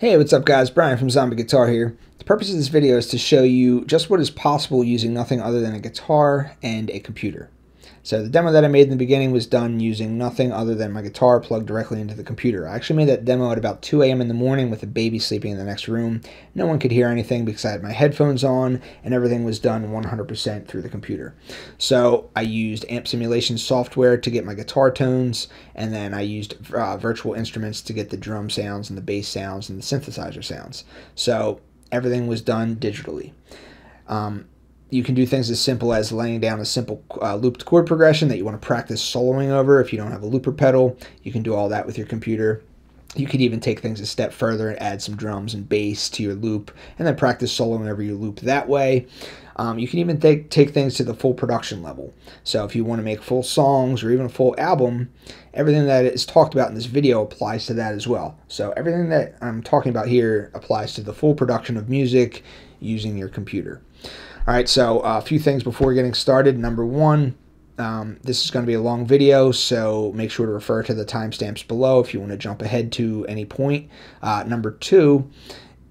Hey, what's up guys? Brian from Zombie Guitar here. The purpose of this video is to show you just what is possible using nothing other than a guitar and a computer. So the demo that I made in the beginning was done using nothing other than my guitar plugged directly into the computer. I actually made that demo at about 2 a.m. in the morning with a baby sleeping in the next room. No one could hear anything because I had my headphones on and everything was done 100% through the computer. So I used amp simulation software to get my guitar tones and then I used uh, virtual instruments to get the drum sounds and the bass sounds and the synthesizer sounds. So everything was done digitally. Um, you can do things as simple as laying down a simple uh, looped chord progression that you want to practice soloing over if you don't have a looper pedal. You can do all that with your computer. You could even take things a step further and add some drums and bass to your loop and then practice soloing over your loop that way. Um, you can even take, take things to the full production level. So if you want to make full songs or even a full album, everything that is talked about in this video applies to that as well. So everything that I'm talking about here applies to the full production of music using your computer. All right, so uh, a few things before getting started. Number one, um, this is going to be a long video, so make sure to refer to the timestamps below if you want to jump ahead to any point. Uh, number two,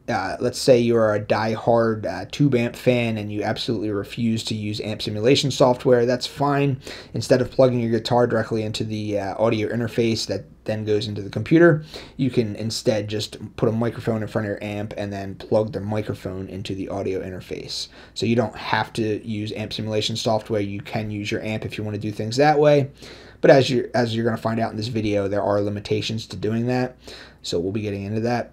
uh, let's say you're a die-hard uh, tube amp fan and you absolutely refuse to use amp simulation software, that's fine. Instead of plugging your guitar directly into the uh, audio interface that then goes into the computer, you can instead just put a microphone in front of your amp and then plug the microphone into the audio interface. So you don't have to use amp simulation software. You can use your amp if you want to do things that way. But as you're, as you're going to find out in this video, there are limitations to doing that. So we'll be getting into that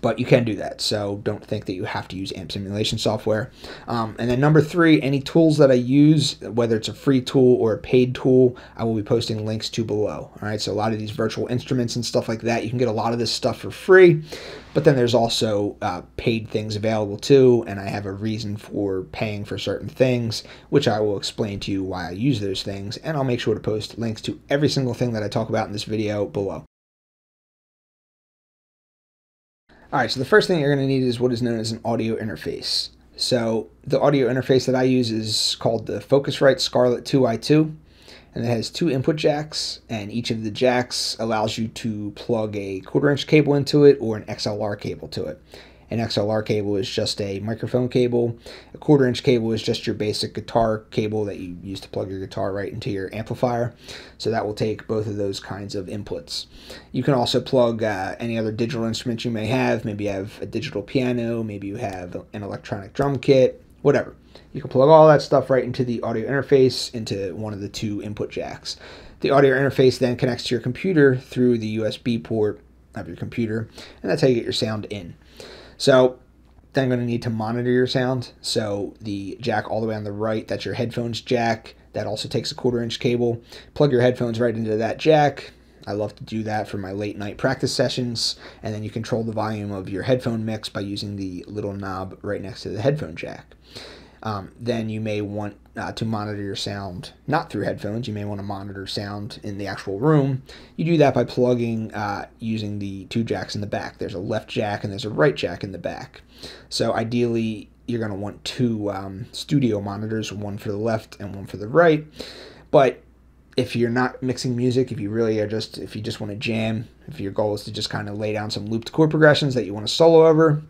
but you can do that. So don't think that you have to use AMP simulation software. Um, and then number three, any tools that I use, whether it's a free tool or a paid tool, I will be posting links to below. All right, so a lot of these virtual instruments and stuff like that, you can get a lot of this stuff for free. But then there's also uh, paid things available too, and I have a reason for paying for certain things, which I will explain to you why I use those things, and I'll make sure to post links to every single thing that I talk about in this video below. All right, so the first thing you're going to need is what is known as an audio interface. So the audio interface that I use is called the Focusrite Scarlett 2i2, and it has two input jacks, and each of the jacks allows you to plug a quarter inch cable into it or an XLR cable to it. An XLR cable is just a microphone cable. A quarter inch cable is just your basic guitar cable that you use to plug your guitar right into your amplifier. So that will take both of those kinds of inputs. You can also plug uh, any other digital instruments you may have. Maybe you have a digital piano, maybe you have an electronic drum kit, whatever. You can plug all that stuff right into the audio interface into one of the two input jacks. The audio interface then connects to your computer through the USB port of your computer, and that's how you get your sound in. So then I'm going to need to monitor your sound. So the jack all the way on the right, that's your headphones jack. That also takes a quarter inch cable. Plug your headphones right into that jack. I love to do that for my late night practice sessions. And then you control the volume of your headphone mix by using the little knob right next to the headphone jack. Um, then you may want uh, to monitor your sound not through headphones. You may want to monitor sound in the actual room. You do that by plugging uh, using the two jacks in the back. There's a left jack and there's a right jack in the back. So ideally, you're going to want two um, studio monitors, one for the left and one for the right. But if you're not mixing music, if you really are just, if you just want to jam, if your goal is to just kind of lay down some looped chord progressions that you want to solo over,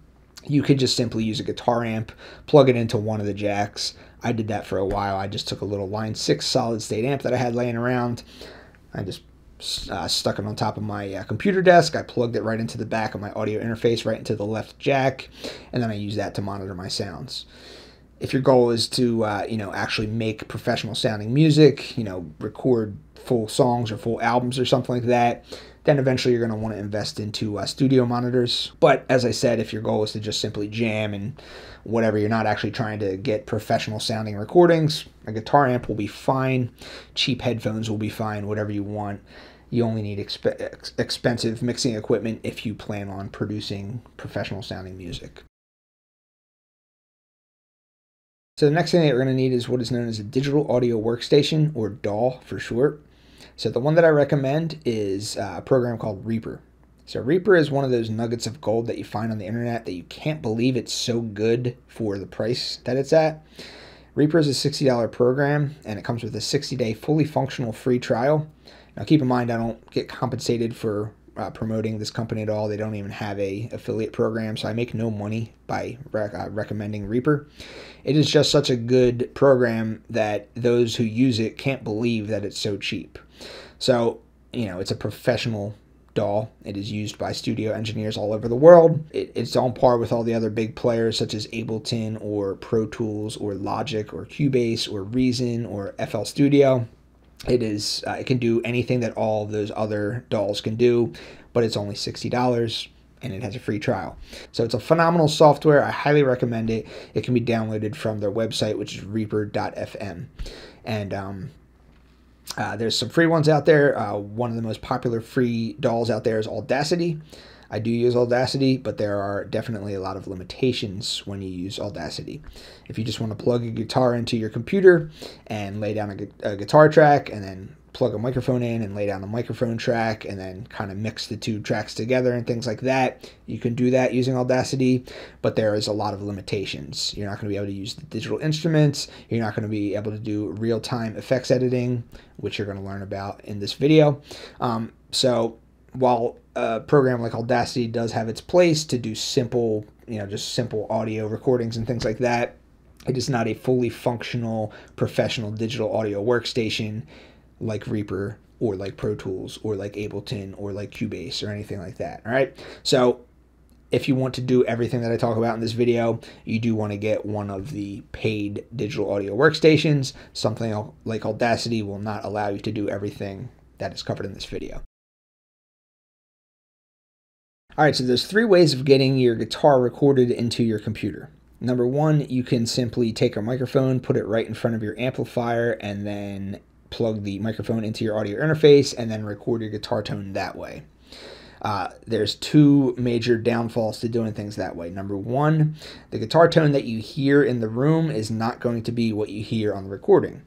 you could just simply use a guitar amp, plug it into one of the jacks. I did that for a while. I just took a little Line 6 solid state amp that I had laying around. I just uh, stuck it on top of my uh, computer desk. I plugged it right into the back of my audio interface, right into the left jack, and then I use that to monitor my sounds. If your goal is to, uh, you know, actually make professional sounding music, you know, record full songs or full albums or something like that, then eventually you're going to want to invest into uh, studio monitors. But as I said, if your goal is to just simply jam and whatever, you're not actually trying to get professional sounding recordings, a guitar amp will be fine. Cheap headphones will be fine, whatever you want. You only need exp ex expensive mixing equipment if you plan on producing professional sounding music. So the next thing that you're going to need is what is known as a digital audio workstation, or DAW for short. So the one that I recommend is uh, a program called Reaper. So Reaper is one of those nuggets of gold that you find on the internet that you can't believe it's so good for the price that it's at. Reaper is a $60 program and it comes with a 60-day fully functional free trial. Now keep in mind I don't get compensated for uh, promoting this company at all. They don't even have a affiliate program, so I make no money by rec uh, recommending Reaper. It is just such a good program that those who use it can't believe that it's so cheap. So, you know, it's a professional DAW. It is used by studio engineers all over the world. It, it's on par with all the other big players such as Ableton or Pro Tools or Logic or Cubase or Reason or FL Studio. It is uh, it can do anything that all those other DAWs can do, but it's only sixty dollars and it has a free trial. So it's a phenomenal software. I highly recommend it. It can be downloaded from their website, which is reaper.fm. And um, uh, there's some free ones out there. Uh, one of the most popular free DAWs out there is Audacity. I do use Audacity, but there are definitely a lot of limitations when you use Audacity. If you just want to plug a guitar into your computer and lay down a, a guitar track and then plug a microphone in and lay down a microphone track and then kind of mix the two tracks together and things like that. You can do that using Audacity, but there is a lot of limitations. You're not going to be able to use the digital instruments. You're not going to be able to do real-time effects editing, which you're going to learn about in this video. Um, so while a program like Audacity does have its place to do simple, you know, just simple audio recordings and things like that, it is not a fully functional professional digital audio workstation like Reaper or like Pro Tools or like Ableton or like Cubase or anything like that. All right. So if you want to do everything that I talk about in this video, you do want to get one of the paid digital audio workstations. Something like Audacity will not allow you to do everything that is covered in this video. All right, so there's three ways of getting your guitar recorded into your computer. Number one, you can simply take a microphone, put it right in front of your amplifier, and then plug the microphone into your audio interface and then record your guitar tone that way. Uh, there's two major downfalls to doing things that way. Number one, the guitar tone that you hear in the room is not going to be what you hear on the recording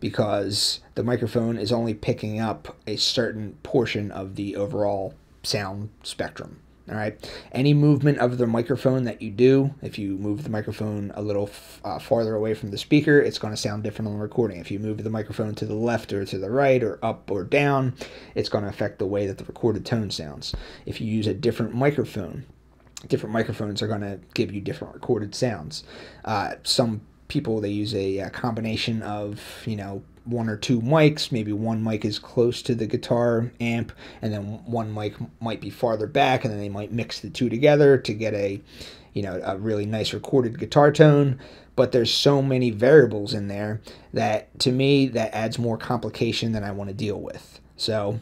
because the microphone is only picking up a certain portion of the overall sound spectrum. All right. Any movement of the microphone that you do, if you move the microphone a little uh, farther away from the speaker, it's going to sound different on the recording. If you move the microphone to the left or to the right or up or down, it's going to affect the way that the recorded tone sounds. If you use a different microphone, different microphones are going to give you different recorded sounds. Uh, some people they use a, a combination of you know one or two mics. Maybe one mic is close to the guitar amp, and then one mic might be farther back, and then they might mix the two together to get a, you know, a really nice recorded guitar tone. But there's so many variables in there that to me that adds more complication than I want to deal with. So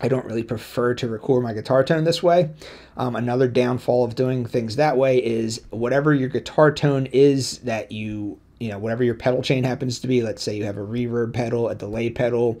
I don't really prefer to record my guitar tone this way. Um, another downfall of doing things that way is whatever your guitar tone is that you, you know, whatever your pedal chain happens to be. Let's say you have a reverb pedal, a delay pedal,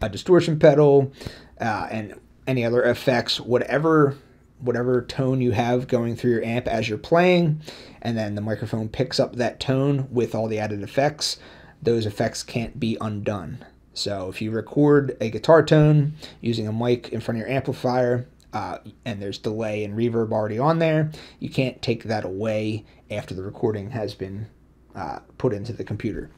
a distortion pedal, uh, and any other effects, whatever whatever tone you have going through your amp as you're playing, and then the microphone picks up that tone with all the added effects. Those effects can't be undone. So if you record a guitar tone using a mic in front of your amplifier, uh, and there's delay and reverb already on there, you can't take that away after the recording has been uh, put into the computer.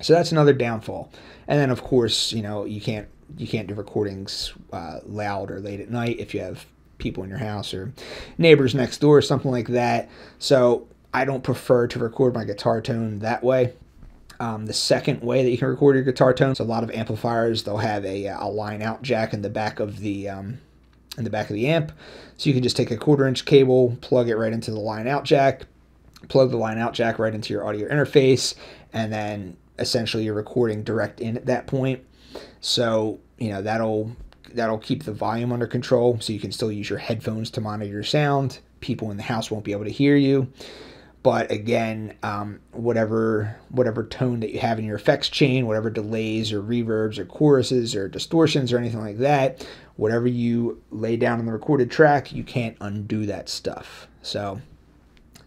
So that's another downfall. And then of course, you know, you can't you can't do recordings uh, loud or late at night if you have people in your house or neighbors next door or something like that. So I don't prefer to record my guitar tone that way. Um, the second way that you can record your guitar tone, tones, a lot of amplifiers they'll have a, a line out jack in the back of the um, in the back of the amp, so you can just take a quarter inch cable, plug it right into the line out jack, plug the line out jack right into your audio interface, and then essentially you're recording direct in at that point. So you know that'll that'll keep the volume under control, so you can still use your headphones to monitor your sound. People in the house won't be able to hear you. But again, um, whatever whatever tone that you have in your effects chain, whatever delays or reverbs or choruses or distortions or anything like that, whatever you lay down on the recorded track, you can't undo that stuff. So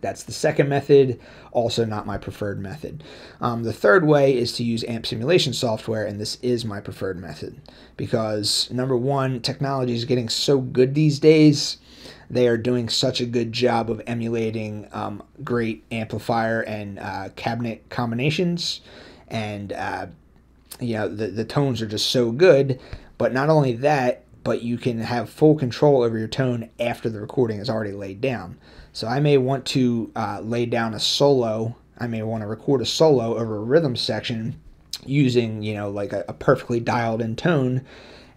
that's the second method, also not my preferred method. Um, the third way is to use amp simulation software, and this is my preferred method because number one, technology is getting so good these days they are doing such a good job of emulating um, great amplifier and uh, cabinet combinations, and uh, you know the the tones are just so good. But not only that, but you can have full control over your tone after the recording is already laid down. So I may want to uh, lay down a solo. I may want to record a solo over a rhythm section using you know like a, a perfectly dialed in tone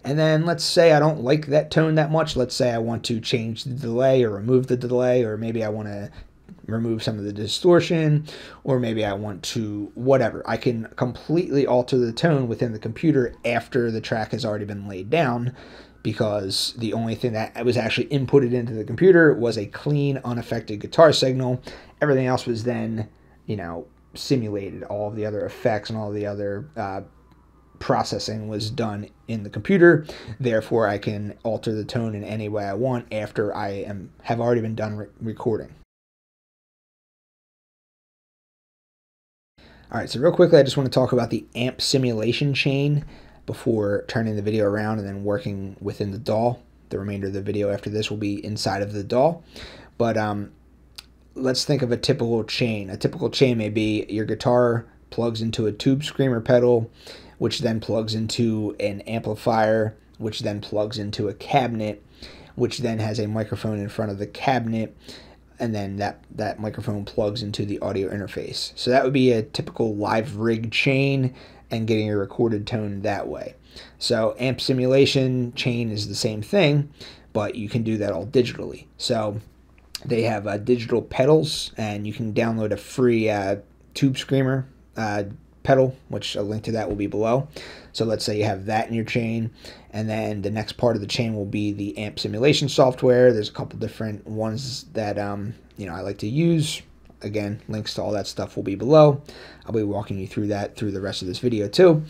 and then let's say I don't like that tone that much. Let's say I want to change the delay or remove the delay, or maybe I want to remove some of the distortion, or maybe I want to whatever. I can completely alter the tone within the computer after the track has already been laid down because the only thing that was actually inputted into the computer was a clean, unaffected guitar signal. Everything else was then, you know, simulated. All of the other effects and all the other uh, processing was done in the computer. Therefore, I can alter the tone in any way I want after I am have already been done re recording. All right, so real quickly, I just want to talk about the amp simulation chain before turning the video around and then working within the DAW. The remainder of the video after this will be inside of the DAW. But um, let's think of a typical chain. A typical chain may be your guitar plugs into a tube screamer pedal which then plugs into an amplifier, which then plugs into a cabinet, which then has a microphone in front of the cabinet, and then that, that microphone plugs into the audio interface. So that would be a typical live rig chain and getting a recorded tone that way. So amp simulation chain is the same thing, but you can do that all digitally. So they have uh, digital pedals, and you can download a free uh, Tube Screamer uh, pedal, which a link to that will be below. So let's say you have that in your chain, and then the next part of the chain will be the amp simulation software. There's a couple different ones that um, you know I like to use. Again, links to all that stuff will be below. I'll be walking you through that through the rest of this video too.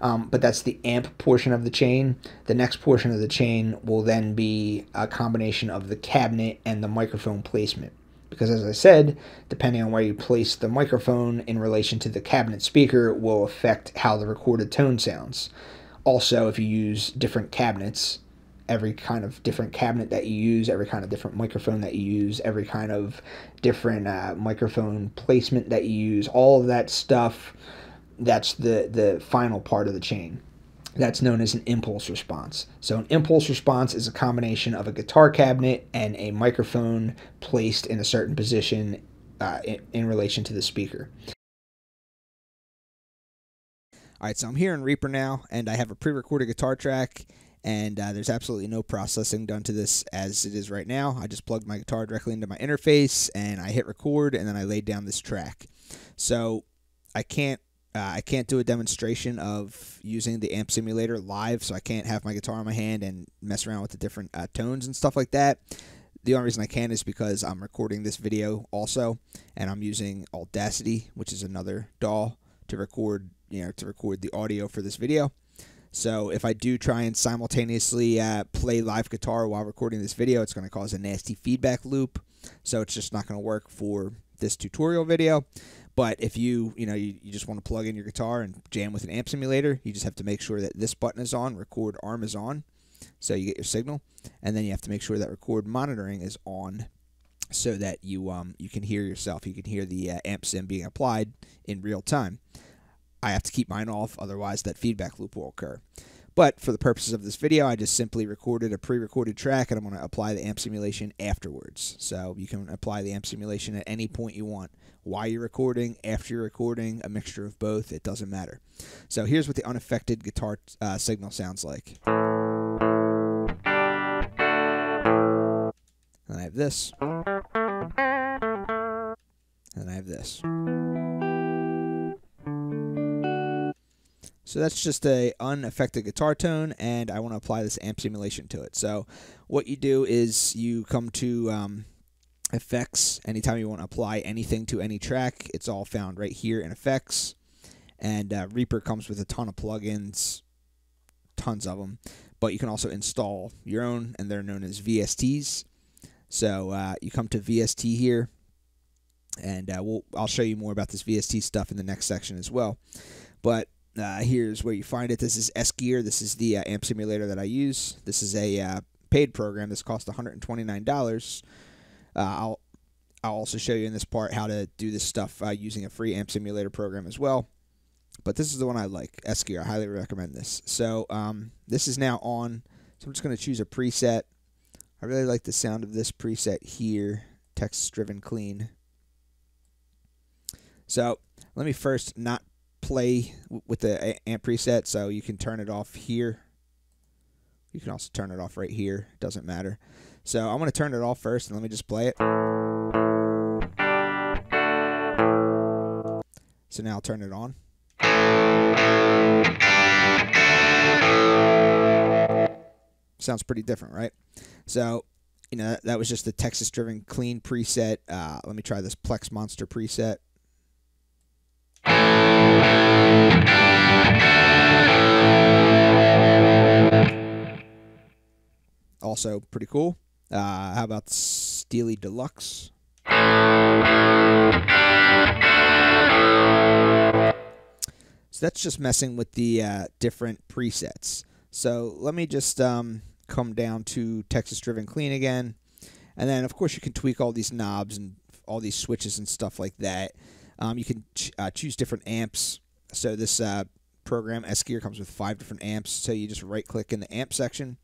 Um, but that's the amp portion of the chain. The next portion of the chain will then be a combination of the cabinet and the microphone placement because as I said, depending on where you place the microphone in relation to the cabinet speaker will affect how the recorded tone sounds. Also, if you use different cabinets, every kind of different cabinet that you use, every kind of different microphone that you use, every kind of different uh, microphone placement that you use, all of that stuff, that's the, the final part of the chain. That's known as an impulse response. So, an impulse response is a combination of a guitar cabinet and a microphone placed in a certain position uh, in, in relation to the speaker. All right, so I'm here in Reaper now, and I have a pre recorded guitar track, and uh, there's absolutely no processing done to this as it is right now. I just plugged my guitar directly into my interface, and I hit record, and then I laid down this track. So, I can't uh, I can't do a demonstration of using the amp simulator live, so I can't have my guitar in my hand and mess around with the different uh, tones and stuff like that. The only reason I can is because I'm recording this video also, and I'm using Audacity, which is another DAW, to record, you know, to record the audio for this video. So if I do try and simultaneously uh, play live guitar while recording this video, it's going to cause a nasty feedback loop. So it's just not going to work for this tutorial video. But if you, you know, you, you just want to plug in your guitar and jam with an amp simulator, you just have to make sure that this button is on, record arm is on, so you get your signal, and then you have to make sure that record monitoring is on so that you um you can hear yourself, you can hear the uh, amp sim being applied in real time. I have to keep mine off, otherwise that feedback loop will occur. But for the purposes of this video, I just simply recorded a pre-recorded track and I'm going to apply the amp simulation afterwards. So you can apply the amp simulation at any point you want. While you're recording, after you're recording, a mixture of both, it doesn't matter. So here's what the unaffected guitar uh, signal sounds like. And I have this. And I have this. So that's just a unaffected guitar tone, and I want to apply this amp simulation to it. So what you do is you come to um, effects. Anytime you want to apply anything to any track, it's all found right here in effects. And uh, Reaper comes with a ton of plugins, tons of them. But you can also install your own, and they're known as VSTs. So uh, you come to VST here, and uh, we'll, I'll show you more about this VST stuff in the next section as well. But uh, here's where you find it. This is S-Gear. This is the uh, amp simulator that I use. This is a uh, paid program. This costs $129. Uh, I'll I'll also show you in this part how to do this stuff uh, using a free amp simulator program as well. But this is the one I like, S-Gear. I highly recommend this. So um, this is now on. So I'm just going to choose a preset. I really like the sound of this preset here, Texas Driven Clean. So let me first not play with the amp preset, so you can turn it off here. You can also turn it off right here. It Doesn't matter. So I'm going to turn it off first, and let me just play it. So now I'll turn it on. Sounds pretty different, right? So, you know, that, was just the Texas Driven Clean preset. Uh, let me try this Plex Monster preset. Also pretty cool. Uh, how about Steely Deluxe? So that's just messing with the uh, different presets. So let me just um, come down to Texas Driven Clean again. And then, of course, you can tweak all these knobs and all these switches and stuff like that. Um, you can ch uh, choose different amps. So this uh, program, S-Gear, comes with five different amps. So you just right-click in the amp section,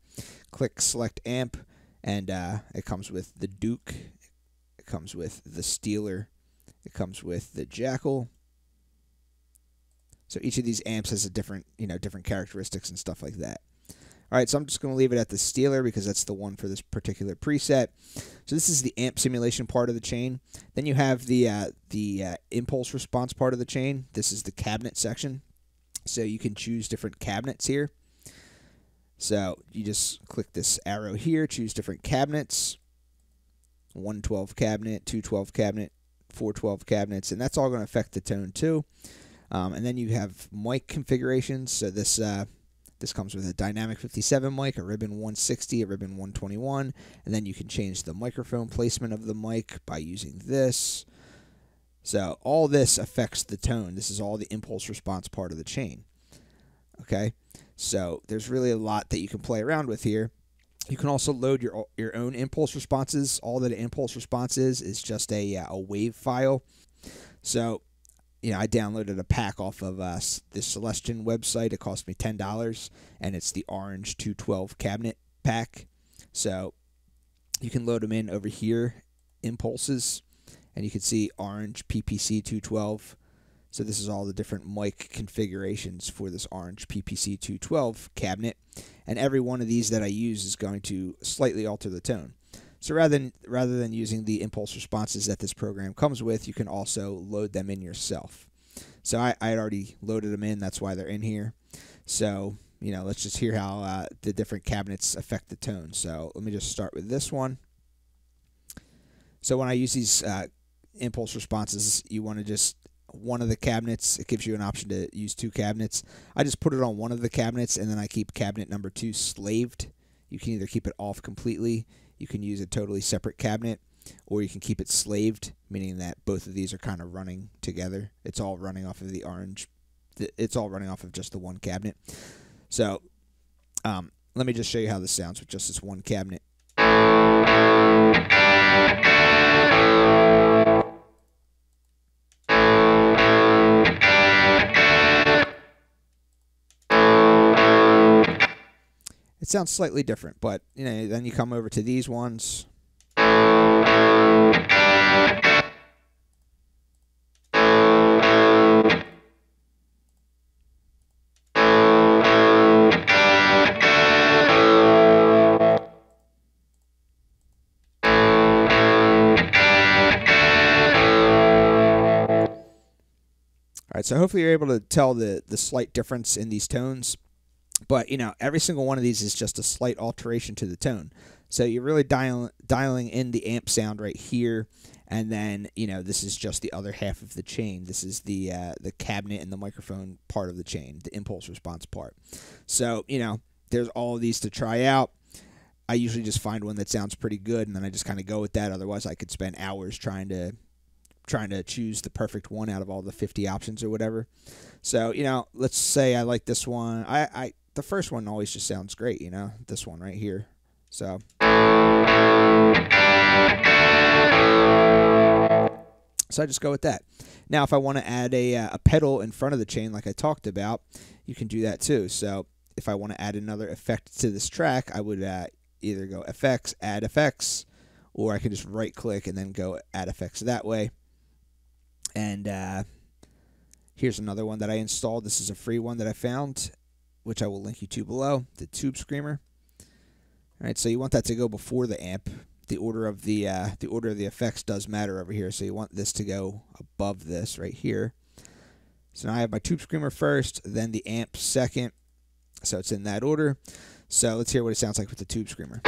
click Select Amp, and uh, it comes with the Duke, it comes with the Steeler, it comes with the Jackal. So each of these amps has a different, you know, different characteristics and stuff like that. All right, so I'm just going to leave it at the Steeler because that's the one for this particular preset. So this is the amp simulation part of the chain. Then you have the uh, the uh, impulse response part of the chain. This is the cabinet section. So you can choose different cabinets here. So you just click this arrow here, choose different cabinets. 112 cabinet, 212 cabinet, 412 cabinets, and that's all going to affect the tone too. Um, and then you have mic configurations. So this uh, this comes with a Dynamic 57 mic, a Ribbon 160, a Ribbon 121, and then you can change the microphone placement of the mic by using this. So all this affects the tone. This is all the impulse response part of the chain. Okay, so there's really a lot that you can play around with here. You can also load your your own impulse responses. All that an impulse response is is just a a wave file. So you know, I downloaded a pack off of uh, the Celestion website. It cost me ten dollars, and it's the Orange 212 cabinet pack. So you can load them in over here, impulses, and you can see Orange PPC 212. So this is all the different mic configurations for this Orange PPC 212 cabinet, and every one of these that I use is going to slightly alter the tone. So rather than rather than using the impulse responses that this program comes with, you can also load them in yourself. So I, I had already loaded them in. That's why they're in here. So, you know, let's just hear how uh, the different cabinets affect the tone. So let me just start with this one. So when I use these uh, impulse responses, you want to just one of the cabinets. It gives you an option to use two cabinets. I just put it on one of the cabinets and then I keep cabinet number two slaved. You can either keep it off completely, you can use a totally separate cabinet, or you can keep it slaved, meaning that both of these are kind of running together. It's all running off of the orange. It's all running off of just the one cabinet. So um, let me just show you how this sounds with just this one cabinet. It sounds slightly different, but you know, then you come over to these ones. So hopefully you're able to tell the, the slight difference in these tones. But, you know, every single one of these is just a slight alteration to the tone. So you're really dial, dialing in the amp sound right here. And then, you know, this is just the other half of the chain. This is the uh, the cabinet and the microphone part of the chain, the impulse response part. So, you know, there's all of these to try out. I usually just find one that sounds pretty good, and then I just kind of go with that. Otherwise, I could spend hours trying to trying to choose the perfect one out of all the 50 options or whatever. So, you know, let's say I like this one. I, I the first one always just sounds great, you know, this one right here. So So I just go with that. Now, if I want to add a, uh, a pedal in front of the chain like I talked about, you can do that too. So if I want to add another effect to this track, I would uh, either go effects, add effects, or I can just right click and then go add effects that way. And uh, here's another one that I installed. This is a free one that I found, which I will link you to below, the Tube Screamer. All right, so you want that to go before the amp. The order of the uh, the order of the effects does matter over here, so you want this to go above this right here. So now I have my Tube Screamer first, then the amp second, so it's in that order. So let's hear what it sounds like with the Tube Screamer.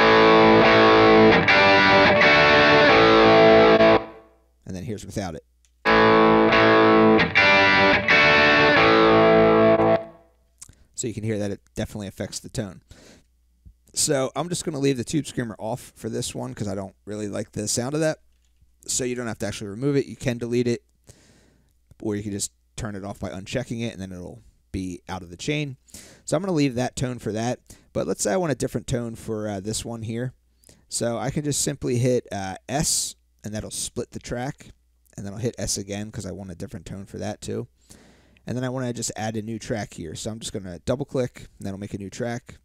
And then here's without it. So you can hear that it definitely affects the tone. So I'm just going to leave the tube screamer off for this one because I don't really like the sound of that. So you don't have to actually remove it. You can delete it, or you can just turn it off by unchecking it, and then it'll be out of the chain. So I'm going to leave that tone for that. But let's say I want a different tone for uh, this one here. So I can just simply hit uh, S, and that'll split the track. And then I'll hit S again because I want a different tone for that too. And then I want to just add a new track here. So I'm just going to double click, that'll make a new track.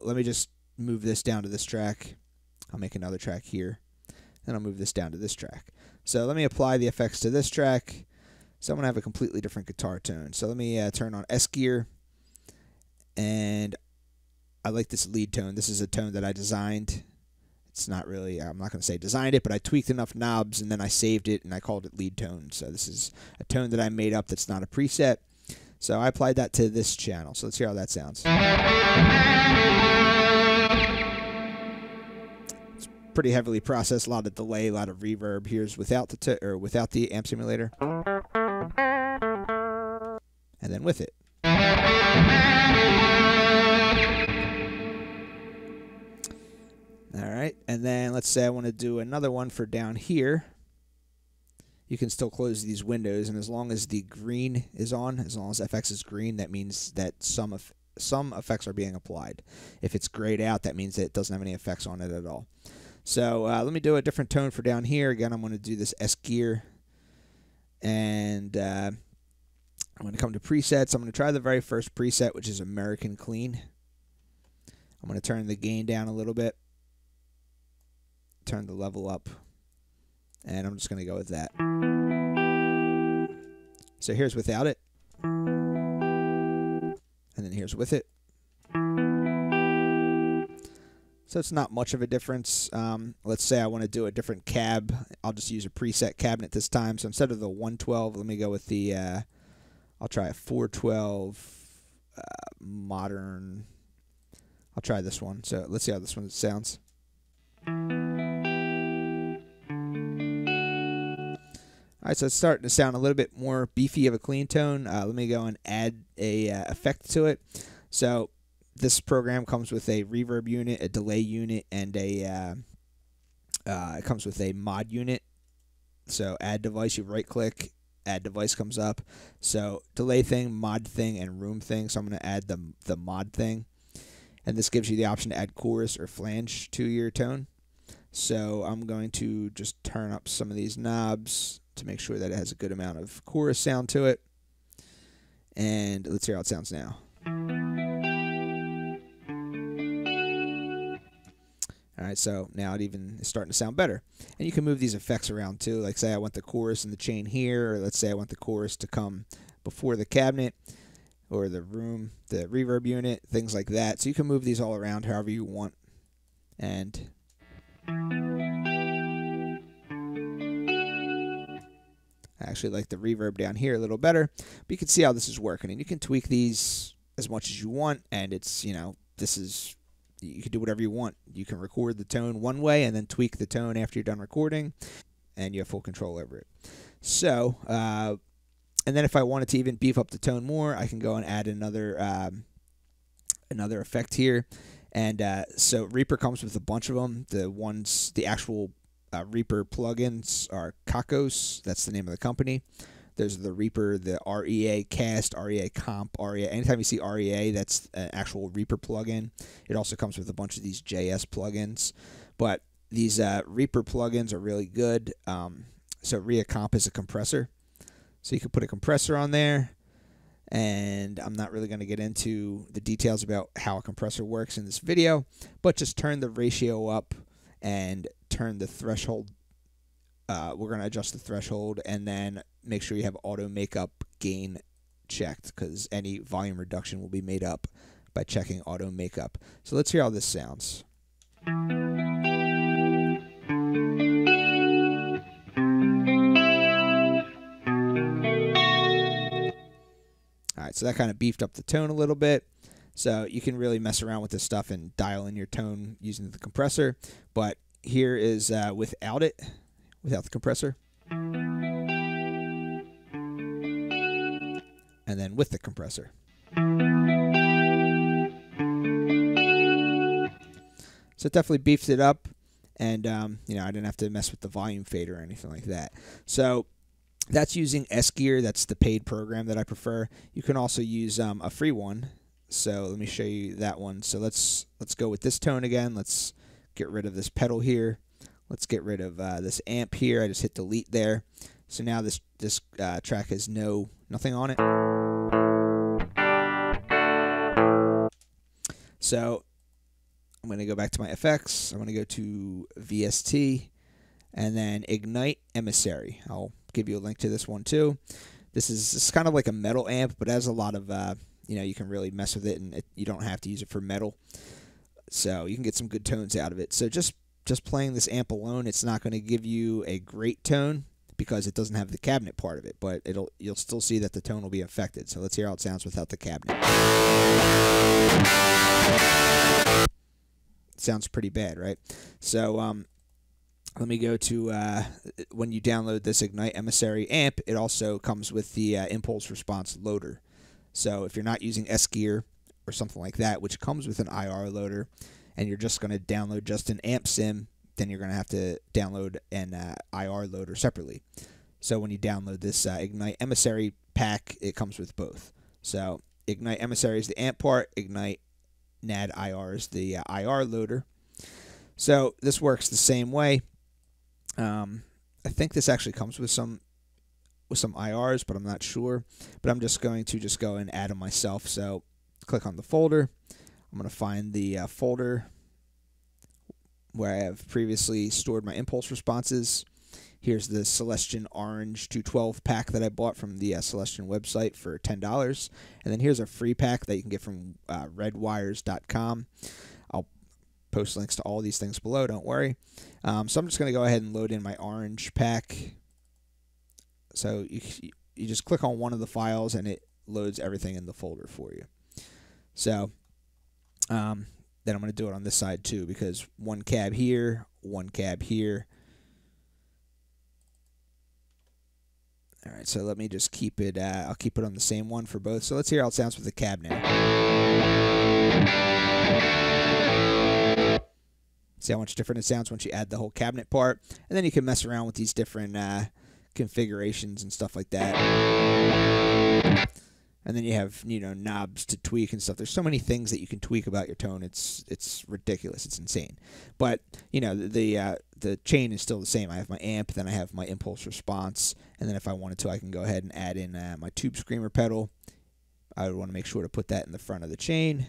Let me just move this down to this track. I'll make another track here. Then I'll move this down to this track. So let me apply the effects to this track. So I'm going to have a completely different guitar tone. So let me uh, turn on S gear. And I like this lead tone. This is a tone that I designed it's not really i'm not going to say designed it but i tweaked enough knobs and then i saved it and i called it lead tone. So this is a tone that i made up that's not a preset. So i applied that to this channel. So let's hear how that sounds. It's pretty heavily processed a lot of delay a lot of reverb. Here's without the or without the amp simulator. And then with it All right, and then let's say I want to do another one for down here. You can still close these windows, and as long as the green is on, as long as FX is green, that means that some of some effects are being applied. If it's grayed out, that means that it doesn't have any effects on it at all. So uh, let me do a different tone for down here. Again, I'm going to do this S gear, and uh, I'm going to come to presets. I'm going to try the very first preset, which is American Clean. I'm going to turn the gain down a little bit turn the level up. And I'm just going to go with that. So here's without it. And then here's with it. So it's not much of a difference. Um, let's say I want to do a different cab. I'll just use a preset cabinet this time. So instead of the 112, let me go with the uh, I'll try a 412 uh, modern. I'll try this one. So let's see how this one sounds. All right, so it's starting to sound a little bit more beefy of a clean tone. Uh, let me go and add a uh, effect to it. So this program comes with a reverb unit, a delay unit, and a uh, uh it comes with a mod unit. So add device, you right click, add device comes up. So delay thing, mod thing, and room thing. So I'm going to add the the mod thing, and this gives you the option to add chorus or flange to your tone. So I'm going to just turn up some of these knobs to make sure that it has a good amount of chorus sound to it. And let's hear how it sounds now. All right, so now it even is starting to sound better. And you can move these effects around too. Like say I want the chorus in the chain here, or let's say I want the chorus to come before the cabinet or the room, the reverb unit, things like that. So you can move these all around however you want. And I actually like the reverb down here a little better. But you can see how this is working. And you can tweak these as much as you want. And it's, you know, this is, you can do whatever you want. You can record the tone one way and then tweak the tone after you're done recording. And you have full control over it. So, uh, and then if I wanted to even beef up the tone more, I can go and add another um, another effect here. And uh, so Reaper comes with a bunch of them. The ones, the actual uh, Reaper plugins are Cockos. That's the name of the company. There's the Reaper, the REA Cast, REA Comp, REA. Anytime you see REA, that's an actual Reaper plugin. It also comes with a bunch of these JS plugins. But these uh, Reaper plugins are really good. Um, so REA Comp is a compressor. So you can put a compressor on there. And I'm not really going to get into the details about how a compressor works in this video, but just turn the ratio up and turn the threshold. Uh, we're going to adjust the threshold and then make sure you have auto makeup gain checked because any volume reduction will be made up by checking auto makeup. So let's hear how this sounds. All right, so that kind of beefed up the tone a little bit. So you can really mess around with this stuff and dial in your tone using the compressor. But here is uh, without it, without the compressor. And then with the compressor. So it definitely beefed it up. And, um, you know, I didn't have to mess with the volume fader or anything like that. So that's using S Gear. That's the paid program that I prefer. You can also use um, a free one. So let me show you that one. So let's let's go with this tone again. Let's get rid of this pedal here. Let's get rid of uh, this amp here. I just hit delete there. So now this this uh, track has no nothing on it. So I'm going to go back to my effects. I'm going to go to VST and then Ignite Emissary. I'll give you a link to this one too. This is, is kind of like a metal amp, but has a lot of, uh, you know, you can really mess with it and it, you don't have to use it for metal. So you can get some good tones out of it. So just just playing this amp alone, it's not going to give you a great tone because it doesn't have the cabinet part of it, but it'll you'll still see that the tone will be affected. So let's hear how it sounds without the cabinet. It sounds pretty bad, right? So um, let me go to uh, when you download this Ignite Emissary amp, it also comes with the uh, impulse response loader. So if you're not using S Gear or something like that, which comes with an IR loader, and you're just going to download just an amp sim, then you're going to have to download an uh, IR loader separately. So when you download this uh, Ignite Emissary pack, it comes with both. So Ignite Emissary is the amp part, Ignite NAD IR is the uh, IR loader. So this works the same way. Um, I think this actually comes with some with some IRs, but I'm not sure. But I'm just going to just go and add them myself. So click on the folder. I'm going to find the uh, folder where I have previously stored my impulse responses. Here's the Celestion Orange 212 pack that I bought from the uh, Celestion website for $10. And then here's a free pack that you can get from uh, redwirez.com. I'll post links to all these things below, don't worry. Um, so I'm just going to go ahead and load in my orange pack. So you, you just click on one of the files and it loads everything in the folder for you. So um, then I'm going to do it on this side too because one cab here, one cab here. All right, so let me just keep it, uh, I'll keep it on the same one for both. So let's hear how it sounds with the cab now. See how much different it sounds once you add the whole cabinet part. And then you can mess around with these different uh, configurations and stuff like that. And then you have, you know, knobs to tweak and stuff. There's so many things that you can tweak about your tone. It's it's ridiculous. It's insane. But, you know, the the, uh, the chain is still the same. I have my amp, then I have my impulse response, and then if I wanted to, I can go ahead and add in uh, my tube screamer pedal. I would want to make sure to put that in the front of the chain.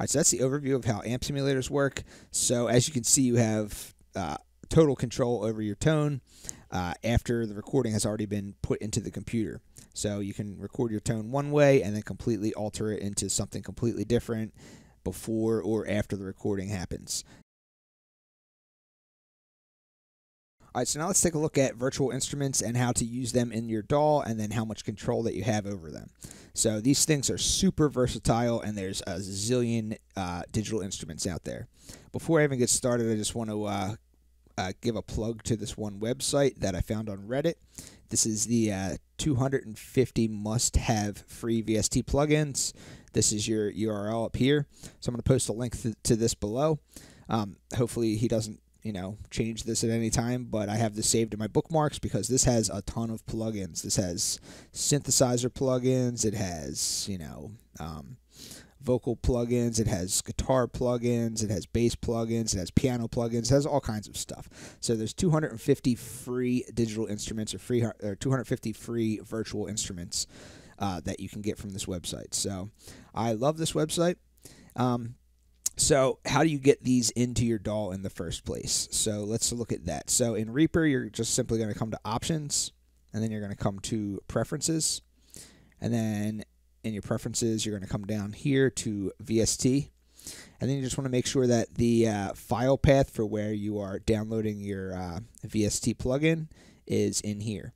All right, so that's the overview of how amp simulators work. So as you can see, you have uh, total control over your tone uh, after the recording has already been put into the computer. So you can record your tone one way and then completely alter it into something completely different before or after the recording happens. All right, so now let's take a look at virtual instruments and how to use them in your DAW and then how much control that you have over them. So these things are super versatile and there's a zillion uh, digital instruments out there. Before I even get started, I just want to uh, uh, give a plug to this one website that I found on Reddit. This is the uh, 250 must-have free VST plugins. This is your URL up here. So I'm going to post a link th to this below. Um, hopefully he doesn't you know, change this at any time, but I have this saved in my bookmarks because this has a ton of plugins. This has synthesizer plugins, it has, you know, um, vocal plugins, it has guitar plugins, it has bass plugins, it has piano plugins, it has all kinds of stuff. So there's 250 free digital instruments or free or 250 free virtual instruments uh, that you can get from this website. So I love this website. Um, so how do you get these into your DAW in the first place? So let's look at that. So in Reaper, you're just simply going to come to Options, and then you're going to come to Preferences, and then in your preferences, you're going to come down here to VST, and then you just want to make sure that the uh, file path for where you are downloading your uh, VST plugin is in here.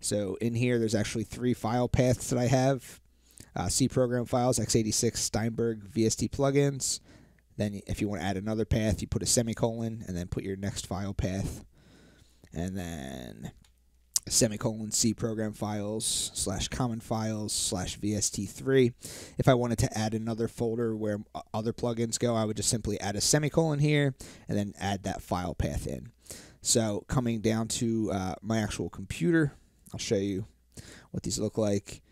So in here, there's actually three file paths that I have. Uh, C program files, x86 Steinberg VST plugins, then if you want to add another path, you put a semicolon and then put your next file path. And then semicolon C program files slash common files slash VST3. If I wanted to add another folder where other plugins go, I would just simply add a semicolon here and then add that file path in. So coming down to uh, my actual computer, I'll show you what these look like.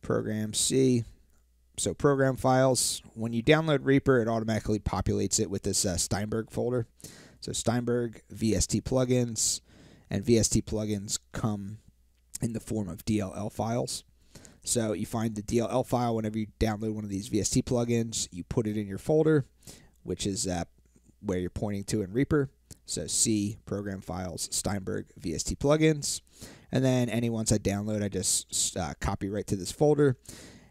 Program C, so program files, when you download Reaper, it automatically populates it with this uh, Steinberg folder. So Steinberg, VST plugins, and VST plugins come in the form of DLL files. So you find the DLL file whenever you download one of these VST plugins, you put it in your folder, which is uh, where you're pointing to in Reaper. So C, program files, Steinberg, VST plugins. And then any ones I download, I just uh, copy right to this folder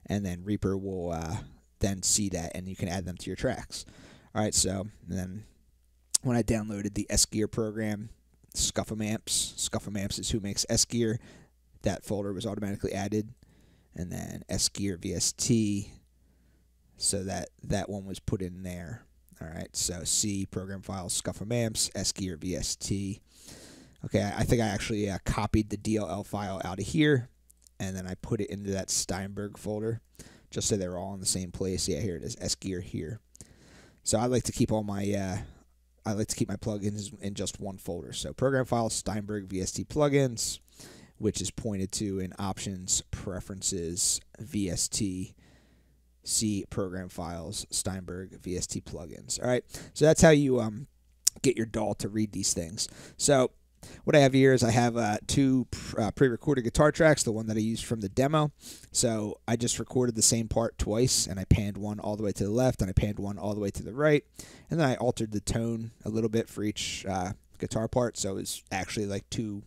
and then Reaper will uh, then see that and you can add them to your tracks. All right, so then when I downloaded the S Gear program, Scuffham Amps, Scuffham Amps is who makes S Gear, that folder was automatically added, and then S Gear VST, so that that one was put in there. All right, so C program files, Scuffham Amps, S Gear VST. Okay, I think I actually uh, copied the DLL file out of here and then I put it into that Steinberg folder just so they're all in the same place. Yeah, here it is, S Gear here. So I like to keep all my uh, I like to keep my plugins in just one folder. So program files, Steinberg VST plugins, which is pointed to in options, preferences, VST, C program files, Steinberg VST plugins. All right, so that's how you um, get your DAW to read these things. So what I have here is I have uh, two uh, pre-recorded guitar tracks, the one that I used from the demo. So I just recorded the same part twice, and I panned one all the way to the left, and I panned one all the way to the right, and then I altered the tone a little bit for each uh, guitar part, so it's actually like two,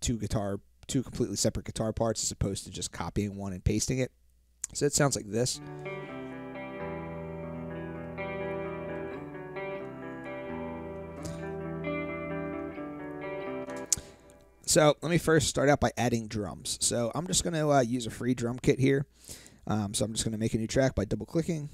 two guitar, two completely separate guitar parts, as opposed to just copying one and pasting it. So it sounds like this. So let me first start out by adding drums. So I'm just going to uh, use a free drum kit here. Um, so I'm just going to make a new track by double clicking.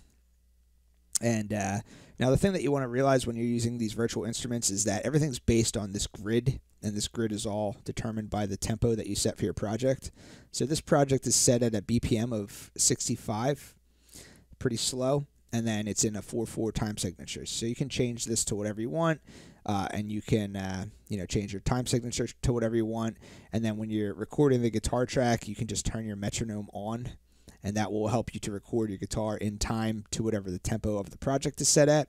And uh, now the thing that you want to realize when you're using these virtual instruments is that everything's based on this grid, and this grid is all determined by the tempo that you set for your project. So this project is set at a BPM of 65, pretty slow, and then it's in a 4-4 time signature. So you can change this to whatever you want, uh, and you can uh, you know change your time signature to whatever you want. And then when you're recording the guitar track, you can just turn your metronome on and that will help you to record your guitar in time to whatever the tempo of the project is set at.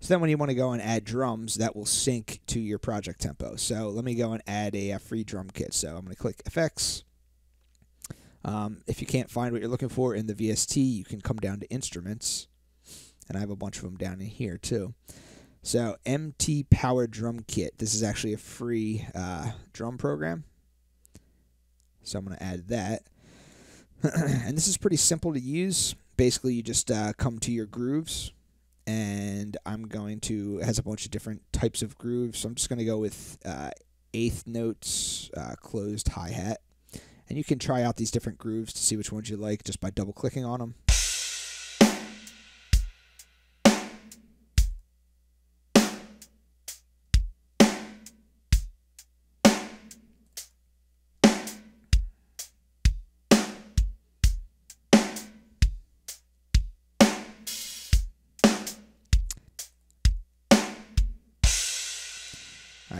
So then when you want to go and add drums, that will sync to your project tempo. So let me go and add a, a free drum kit. So I'm going to click Effects. Um, if you can't find what you're looking for in the VST, you can come down to Instruments. And I have a bunch of them down in here too. So MT Power Drum Kit. This is actually a free uh, drum program. So I'm going to add that. and this is pretty simple to use. Basically, you just uh, come to your grooves, and I'm going to, has a bunch of different types of grooves. So I'm just going to go with uh, eighth notes, uh, closed hi hat. And you can try out these different grooves to see which ones you like just by double clicking on them.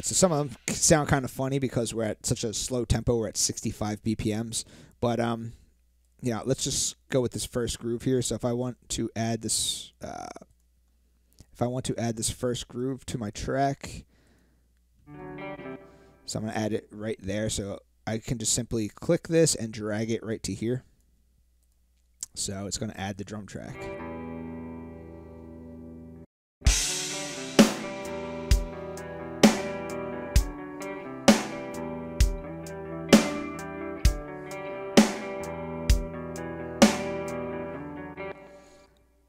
So some of them sound kind of funny because we're at such a slow tempo. We're at 65 BPMs, but um, yeah, let's just go with this first groove here. So if I want to add this, uh, if I want to add this first groove to my track, so I'm gonna add it right there. So I can just simply click this and drag it right to here. So it's gonna add the drum track.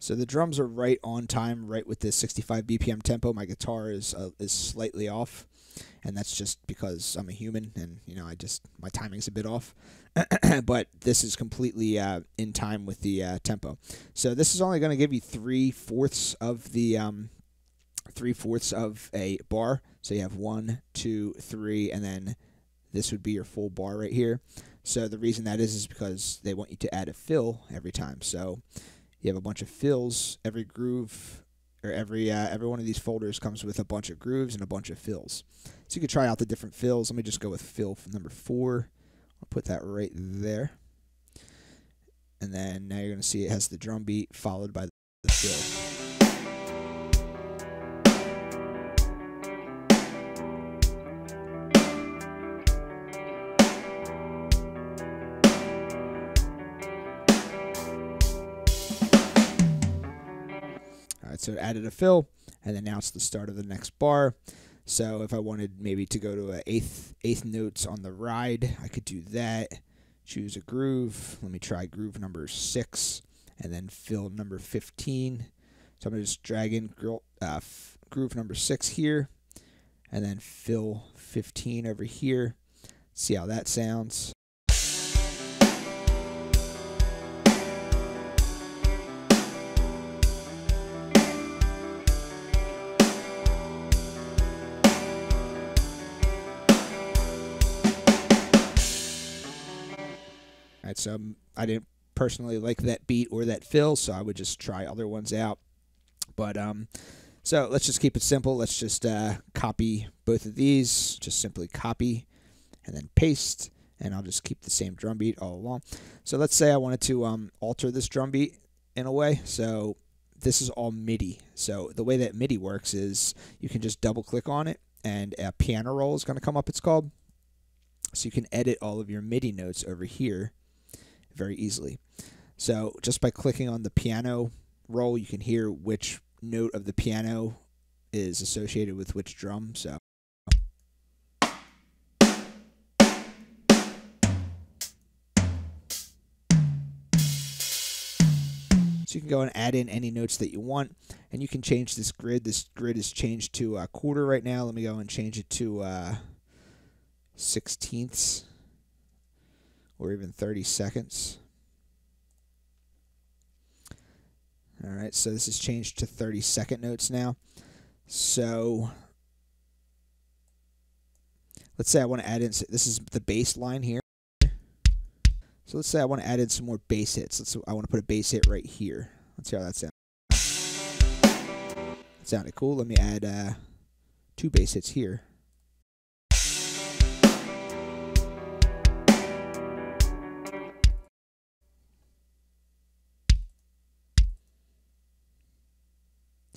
So the drums are right on time, right with this 65 BPM tempo. My guitar is uh, is slightly off, and that's just because I'm a human, and you know I just my timing's a bit off. but this is completely uh, in time with the uh, tempo. So this is only going to give you three fourths of the um, three fourths of a bar. So you have one, two, three, and then this would be your full bar right here. So the reason that is is because they want you to add a fill every time. So you have a bunch of fills. Every groove or every uh, every one of these folders comes with a bunch of grooves and a bunch of fills. So you can try out the different fills. Let me just go with fill number four. I'll put that right there. And then now you're going to see it has the drum beat followed by the fill. So it added a fill, and it's the start of the next bar. So if I wanted maybe to go to a eighth eighth notes on the ride, I could do that. Choose a groove. Let me try groove number six, and then fill number fifteen. So I'm gonna just drag in uh, groove number six here, and then fill fifteen over here. See how that sounds. So um, I didn't personally like that beat or that fill, so I would just try other ones out. But um, so let's just keep it simple. Let's just uh, copy both of these. Just simply copy and then paste, and I'll just keep the same drum beat all along. So let's say I wanted to um, alter this drum beat in a way. So this is all MIDI. So the way that MIDI works is you can just double click on it, and a piano roll is going to come up. It's called. So you can edit all of your MIDI notes over here very easily. So just by clicking on the piano roll, you can hear which note of the piano is associated with which drum. So. So you can go and add in any notes that you want, and you can change this grid. This grid is changed to a quarter right now. Let me go and change it to uh, sixteenths or even 30 seconds. All right, so this is changed to 30 second notes now. So let's say I want to add in, this is the bass line here. So let's say I want to add in some more bass hits. Let's, I want to put a bass hit right here. Let's see how that sounds. That sounded cool. Let me add uh, two bass hits here.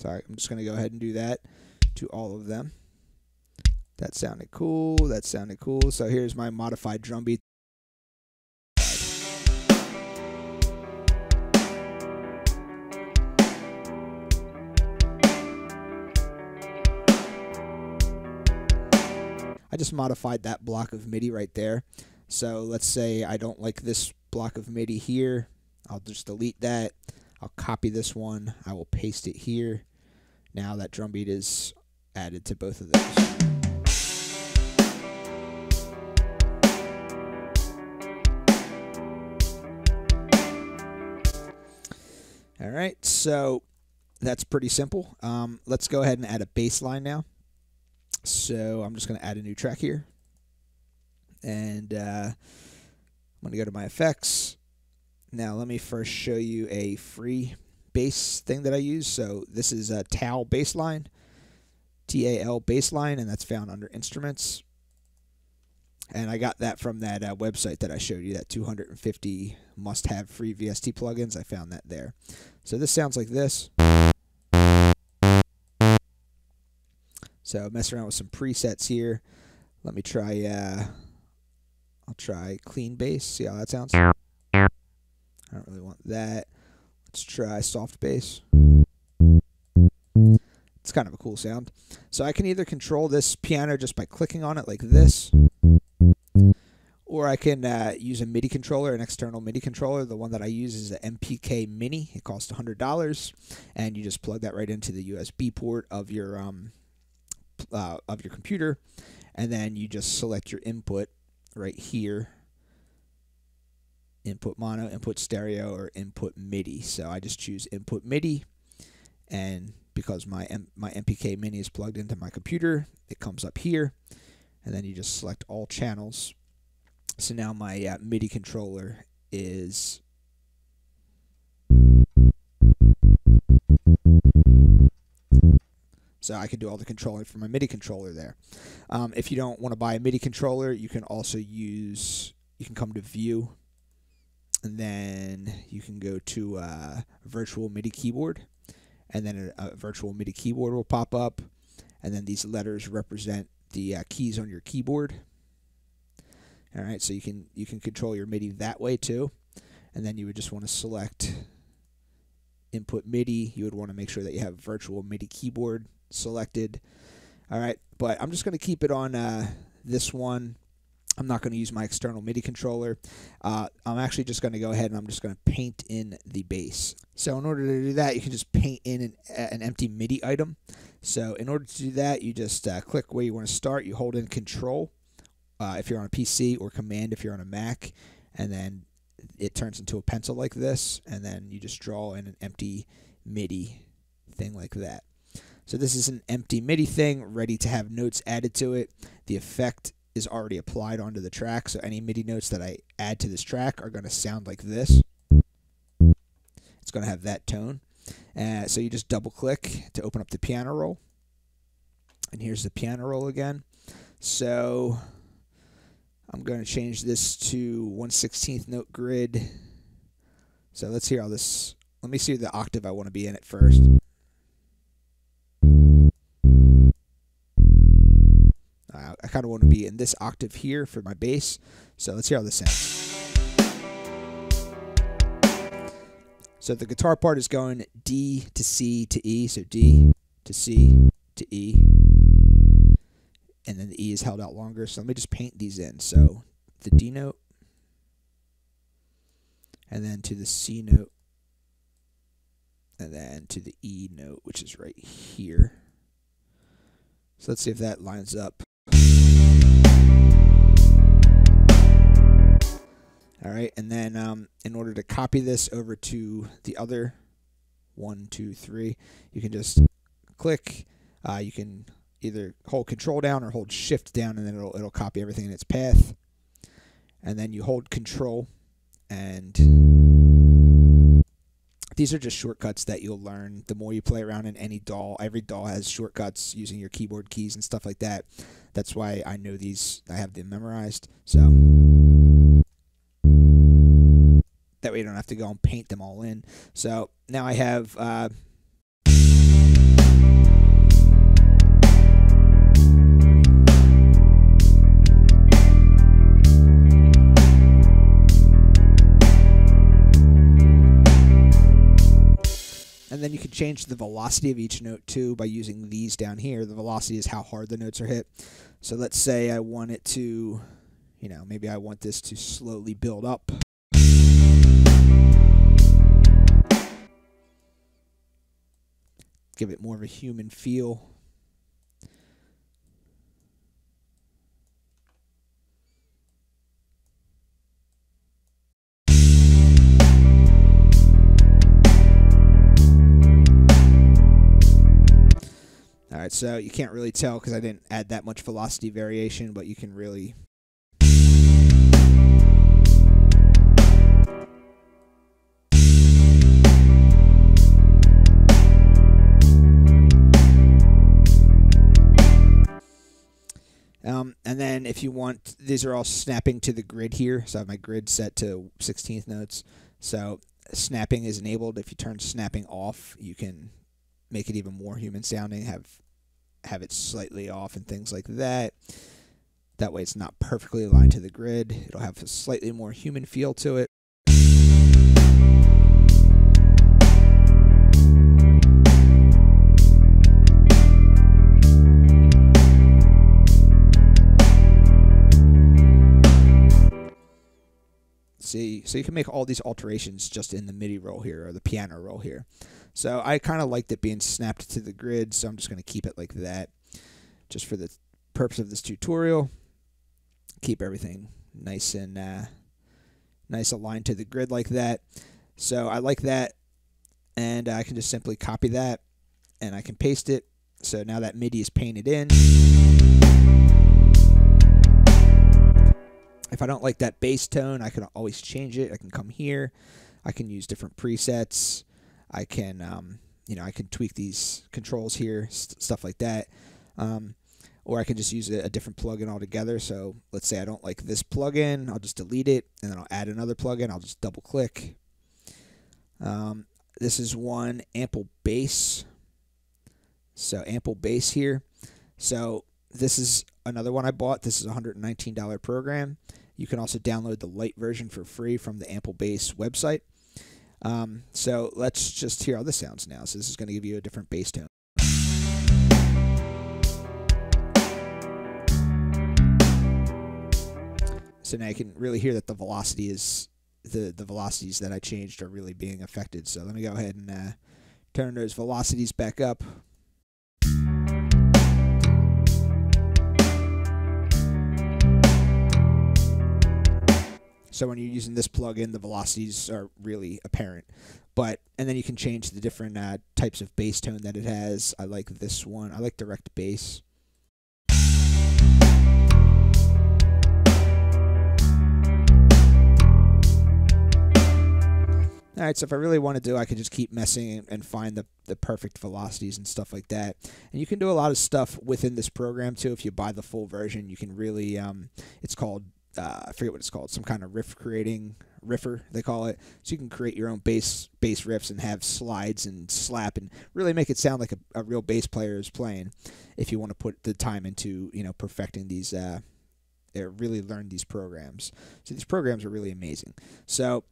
Sorry, I'm just going to go ahead and do that to all of them. That sounded cool. That sounded cool. So here's my modified drum beat. I just modified that block of MIDI right there. So let's say I don't like this block of MIDI here. I'll just delete that. I'll copy this one. I will paste it here. Now that drum beat is added to both of those. All right, so that's pretty simple. Um, let's go ahead and add a bass line now. So I'm just going to add a new track here. And uh, I'm going to go to my effects. Now let me first show you a free bass thing that I use. So this is a TAL BassLine, T-A-L baseline, and that's found under instruments. And I got that from that uh, website that I showed you, that 250 must-have free VST plugins. I found that there. So this sounds like this. So mess around with some presets here. Let me try, uh, I'll try clean bass, see how that sounds. I don't really want that. Let's try soft bass. It's kind of a cool sound. So I can either control this piano just by clicking on it like this, or I can uh, use a MIDI controller, an external MIDI controller. The one that I use is an MPK Mini. It costs $100, and you just plug that right into the USB port of your um, uh, of your computer, and then you just select your input right here. Input mono, input stereo, or input MIDI. So I just choose input MIDI, and because my M my MPK Mini is plugged into my computer, it comes up here, and then you just select all channels. So now my uh, MIDI controller is So I can do all the controlling from my MIDI controller there. Um, if you don't want to buy a MIDI controller, you can also use, you can come to View, and then you can go to uh, Virtual MIDI Keyboard, and then a, a, virtual MIDI keyboard will pop up, and then these letters represent the uh, keys on your keyboard. All right, so you can you can control your MIDI that way too, and then you would just want to select input MIDI. You would want to make sure that you have virtual MIDI keyboard selected. All right, but I'm just going to keep it on uh, this one. I'm not going to use my external MIDI controller. Uh, I'm actually just going to go ahead and I'm just going to paint in the bass. So in order to do that, you can just paint in an, an empty MIDI item. So in order to do that, you just uh, click where you want to start. You hold in Control uh, if you're on a PC or Command if you're on a Mac, and then it turns into a pencil like this, and then you just draw in an empty MIDI thing like that. So this is an empty MIDI thing ready to have notes added to it. The effect is already applied onto the track, so any MIDI notes that I add to this track are going to sound like this. It's going to have that tone. Uh, so you just double click to open up the piano roll. And here's the piano roll again. So I'm going to change this to 1 16th note grid. So let's hear all this, let me see the octave I want to be in at first. I kind of want to be in this octave here for my bass. So let's hear how this sounds. So the guitar part is going D to C to E. So D to C to E. And then the E is held out longer. So let me just paint these in. So the D note. And then to the C note. And then to the E note, which is right here. So let's see if that lines up. All right, and then um, in order to copy this over to the other one, two, three, you can just click. Uh, you can either hold Control down or hold Shift down, and then it'll it'll copy everything in its path. And then you hold Control, and these are just shortcuts that you'll learn the more you play around in any DAW. Every DAW has shortcuts using your keyboard keys and stuff like that. That's why I know these. I have them memorized. So that way you don't have to go and paint them all in. So now I have. Uh, And then you can change the velocity of each note too by using these down here. The velocity is how hard the notes are hit. So let's say I want it to, you know, maybe I want this to slowly build up. Give it more of a human feel. All right, so you can't really tell because I didn't add that much velocity variation, but you can really Um, and then if you want, these are all snapping to the grid here. So I have my grid set to 16th notes. So snapping is enabled. If you turn snapping off, you can make it even more human sounding, have have it slightly off and things like that. That way it's not perfectly aligned to the grid. It'll have a slightly more human feel to it. So you can make all these alterations just in the MIDI roll here or the piano roll here. So I kind of liked it being snapped to the grid, so I'm just going to keep it like that just for the purpose of this tutorial. Keep everything nice and uh, nice aligned to the grid like that. So I like that, and I can just simply copy that, and I can paste it. So now that MIDI is painted in. If I don't like that bass tone, I can always change it. I can come here. I can use different presets. I can, um, you know, I can tweak these controls here, st stuff like that. Um, or I can just use a, a, different plugin altogether. So let's say I don't like this plugin, I'll just delete it, and then I'll add another plugin. I'll just double click. Um, this is one Ample Bass. So Ample Bass here. So this is another one I bought. This is a $119 program. You can also download the light version for free from the Ample Bass website. Um, so let's just hear how this sounds now. So this is going to give you a different bass tone. So now you can really hear that the velocity is the the velocities that I changed are really being affected. So let me go ahead and uh, turn those velocities back up. So when you're using this plugin, the velocities are really apparent. But and then you can change the different uh, types of bass tone that it has. I like this one. I like direct bass. All right, so if I really want to do, I could just keep messing and find the, the perfect velocities and stuff like that. And you can do a lot of stuff within this program too. If you buy the full version, you can really, um, it's called uh, I forget what it's called, some kind of riff creating riffer they call it. So you can create your own bass bass riffs and have slides and slap and really make it sound like a, a real bass player is playing. If you want to put the time into you know perfecting these, uh, really learn these programs. So these programs are really amazing. So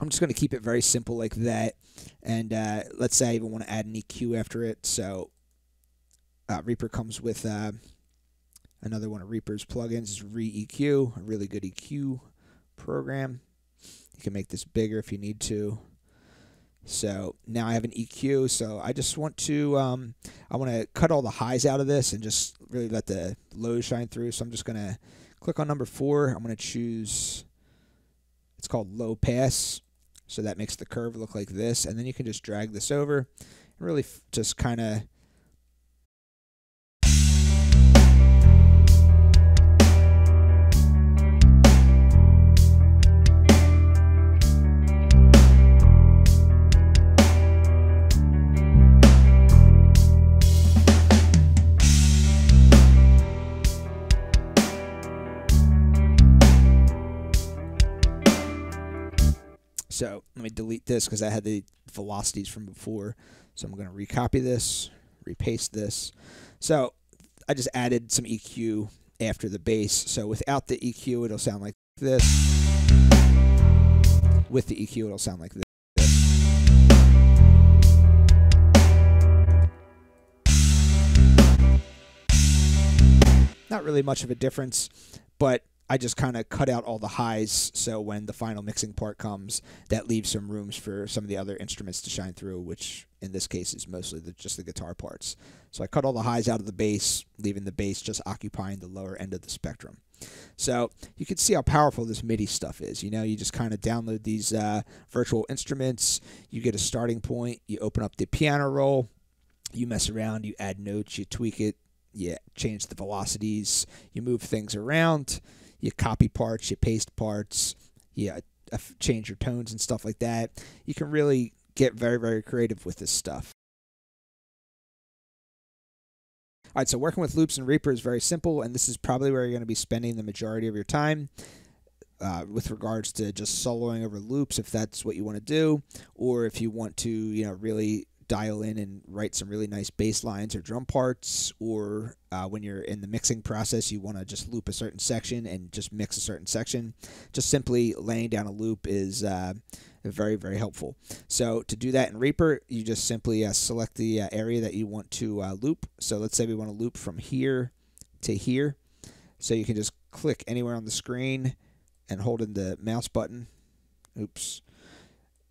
I'm just going to keep it very simple like that. And uh, let's say I even want to add an EQ after it. So uh, Reaper comes with uh, Another one of Reaper's plugins is ReaEQ, a really good EQ program. You can make this bigger if you need to. So now I have an EQ. So I just want to, um, I want to cut all the highs out of this and just really let the lows shine through. So I'm just going to click on number four. I'm going to choose, It's called low pass. So that makes the curve look like this. And then you can just drag this over and really just kind of So let me delete this because I had the velocities from before. So I'm going to recopy this, repaste this. So I just added some EQ after the bass. So without the EQ, it'll sound like this. With the EQ, it'll sound like this. Not really much of a difference, but I just kind of cut out all the highs so when the final mixing part comes, that leaves some rooms for some of the other instruments to shine through, which in this case is mostly the, just the guitar parts. So I cut all the highs out of the bass, leaving the bass just occupying the lower end of the spectrum. So you can see how powerful this MIDI stuff is. You know, you just kind of download these uh, virtual instruments, you get a starting point, you open up the piano roll, you mess around, you add notes, you tweak it, you change the velocities, you move things around you copy parts, you paste parts, you uh, change your tones and stuff like that. You can really get very, very creative with this stuff. All right, so working with loops and Reaper is very simple, and this is probably where you're going to be spending the majority of your time. Uh, with regards to just soloing over loops, if that's what you want to do, or if you want to, you know, really dial in and write some really nice bass lines or drum parts, or uh, when you're in the mixing process, you want to just loop a certain section and just mix a certain section. Just simply laying down a loop is uh, very, very helpful. So to do that in Reaper, you just simply uh, select the uh, area that you want to uh, loop. So let's say we want to loop from here to here. So you can just click anywhere on the screen and hold in the mouse button. Oops.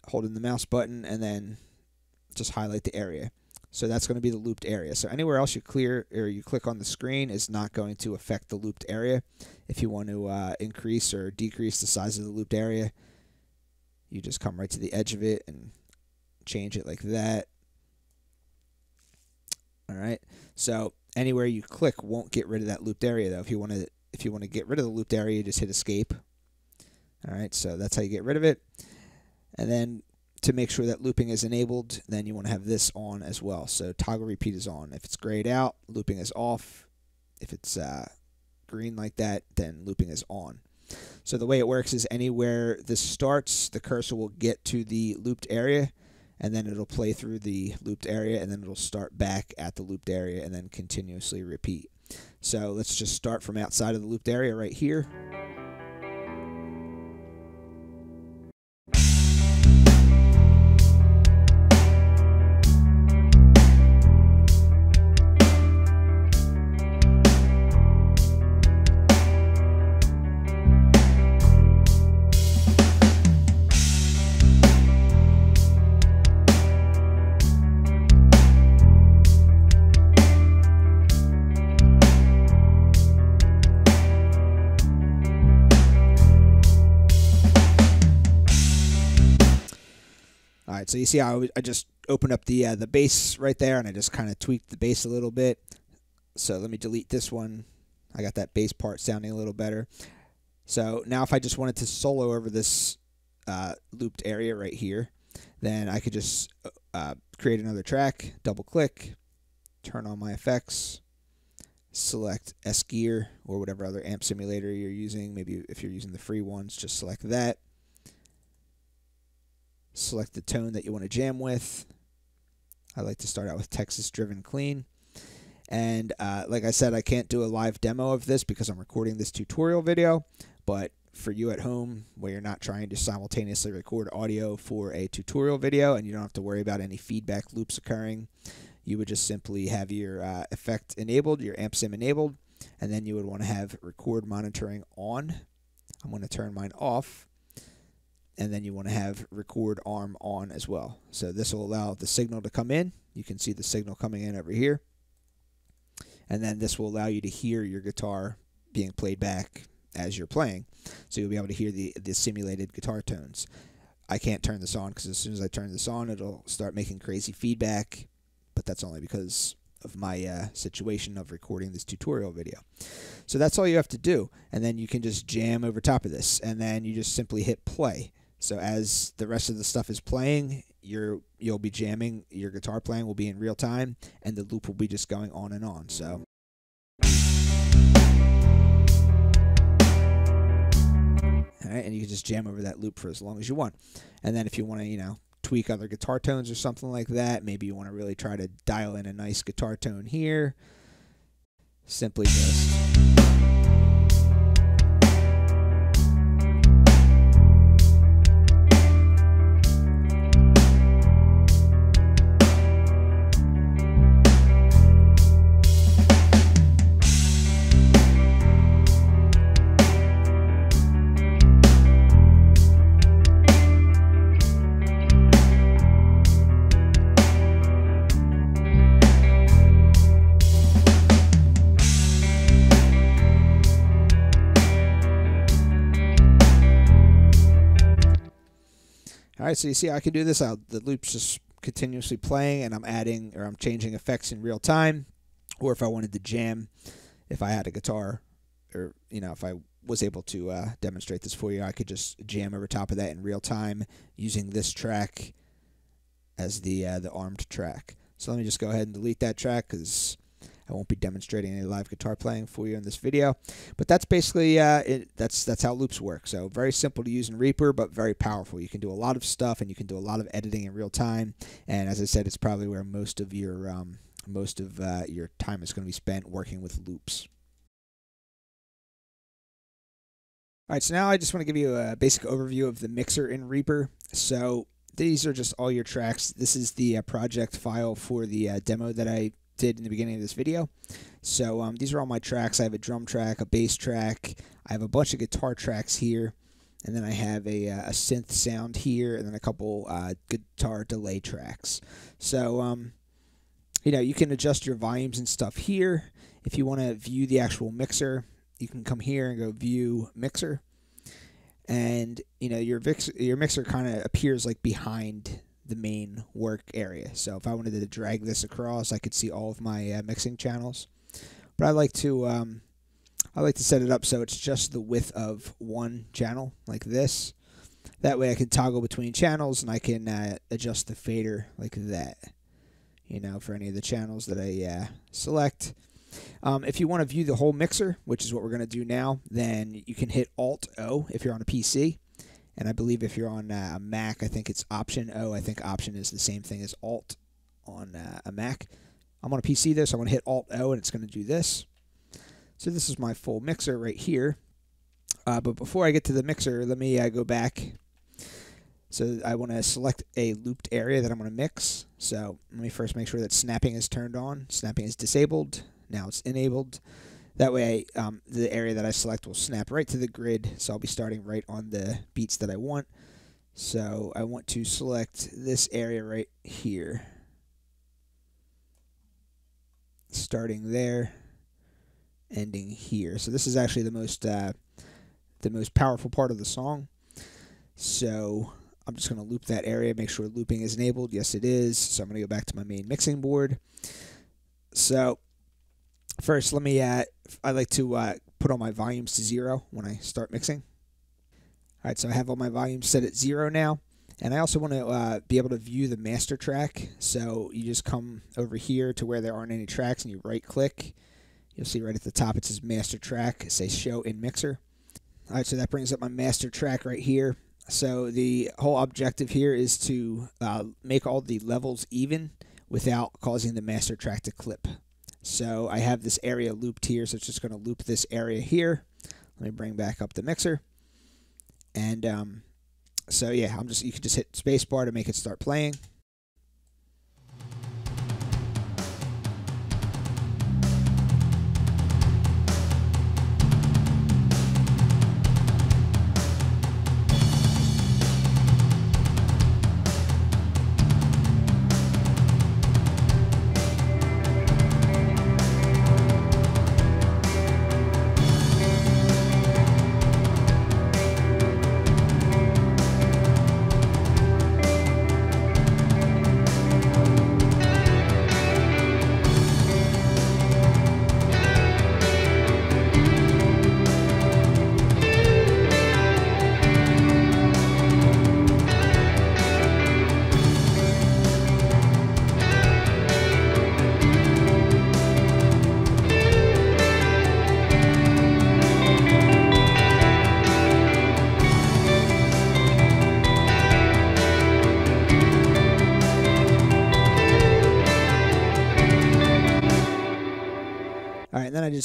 Holding the mouse button and then just highlight the area. So that's going to be the looped area. So anywhere else you clear or you click on the screen is not going to affect the looped area. If you want to uh, increase or decrease the size of the looped area, you just come right to the edge of it and change it like that. All right. So anywhere you click won't get rid of that looped area though. If you want to if you want to get rid of the looped area, you just hit escape. All right. So that's how you get rid of it. And then to make sure that looping is enabled, then you want to have this on as well. So toggle repeat is on. If it's grayed out, looping is off. If it's uh, green like that, then looping is on. So the way it works is anywhere this starts, the cursor will get to the looped area, and then it'll play through the looped area, and then it'll start back at the looped area, and then continuously repeat. So let's just start from outside of the looped area right here. So you see how I just opened up the uh, the bass right there, and I just kind of tweaked the bass a little bit. So let me delete this one. I got that bass part sounding a little better. So now if I just wanted to solo over this uh, looped area right here, then I could just uh, uh create another track, double click, turn on my effects, select S Gear or whatever other amp simulator you're using. Maybe if you're using the free ones, just select that select the tone that you want to jam with. I like to start out with Texas Driven Clean. And uh, like I said, I can't do a live demo of this because I'm recording this tutorial video, but for you at home where you're not trying to simultaneously record audio for a tutorial video and you don't have to worry about any feedback loops occurring, you would just simply have your uh, effect enabled, your amp sim enabled, and then you would want to have record monitoring on. I'm going to turn mine off and then you want to have record arm on as well. So this will allow the signal to come in. You can see the signal coming in over here. And then this will allow you to hear your guitar being played back as you're playing, so you'll be able to hear the the simulated guitar tones. I can't turn this on because as soon as I turn this on, it'll start making crazy feedback, but that's only because of my uh, situation of recording this tutorial video. So that's all you have to do, and then you can just jam over top of this, and then you just simply hit play. So as the rest of the stuff is playing, you're you'll be jamming, your guitar playing will be in real time, and the loop will be just going on and on. So. Alright, and you can just jam over that loop for as long as you want. And then if you want to, you know, tweak other guitar tones or something like that, maybe you want to really try to dial in a nice guitar tone here, simply just right, so you see I can do this. I'll, the loop's just continuously playing, and I'm adding or I'm changing effects in real time. Or if I wanted to jam, if I had a guitar, or you know, if I was able to uh, demonstrate this for you, I could just jam over top of that in real time using this track as the uh, the armed track. So let me just go ahead and delete that track because I won't be demonstrating any live guitar playing for you in this video, but that's basically uh, it, that's that's how loops work. So very simple to use in Reaper, but very powerful. You can do a lot of stuff, and you can do a lot of editing in real time. And as I said, it's probably where most of your um, most of uh, your time is going to be spent working with loops. All right, so now I just want to give you a basic overview of the mixer in Reaper. So these are just all your tracks. This is the uh, project file for the uh, demo that I did in the beginning of this video. So um, these are all my tracks. I have a drum track, a bass track. I have a bunch of guitar tracks here. And then I have a, uh, a synth sound here, and then a couple uh, guitar delay tracks. So, um, you know, you can adjust your volumes and stuff here. If you want to view the actual mixer, you can come here and go view mixer. And, you know, your, your mixer kind of appears like behind the main work area. So if I wanted to drag this across, I could see all of my uh, mixing channels. But I like to um, I like to set it up so it's just the width of one channel like this. That way I can toggle between channels and I can uh, adjust the fader like that. You know, for any of the channels that I uh, select. Um, if you want to view the whole mixer, which is what we're going to do now, then you can hit Alt O if you're on a PC. And I believe if you're on uh, a Mac, I think it's Option O. I think Option is the same thing as Alt on uh, a Mac. I'm on a PC though, so I'm going to hit Alt O and it's going to do this. So this is my full mixer right here. Uh, but before I get to the mixer, let me uh, go back. So I want to select a looped area that I'm going to mix. So let me first make sure that snapping is turned on. Snapping is disabled. Now it's enabled. That way, um, the area that I select will snap right to the grid, so I'll be starting right on the beats that I want. So I want to select this area right here. Starting there, ending here. So this is actually the most uh, the most powerful part of the song. So I'm just going to loop that area, make sure looping is enabled. Yes, it is. So I'm going to go back to my main mixing board. So first, let me, uh, I like to uh, put all my volumes to zero when I start mixing. All right, so I have all my volumes set at zero now. And I also want to uh, be able to view the master track. So you just come over here to where there aren't any tracks and you right click. You'll see right at the top it says master track. It says show in mixer. All right, so that brings up my master track right here. So the whole objective here is to uh, make all the levels even without causing the master track to clip. So I have this area looped here, so it's just going to loop this area here. Let me bring back up the mixer. And um, so yeah, I'm just you can just hit spacebar to make it start playing.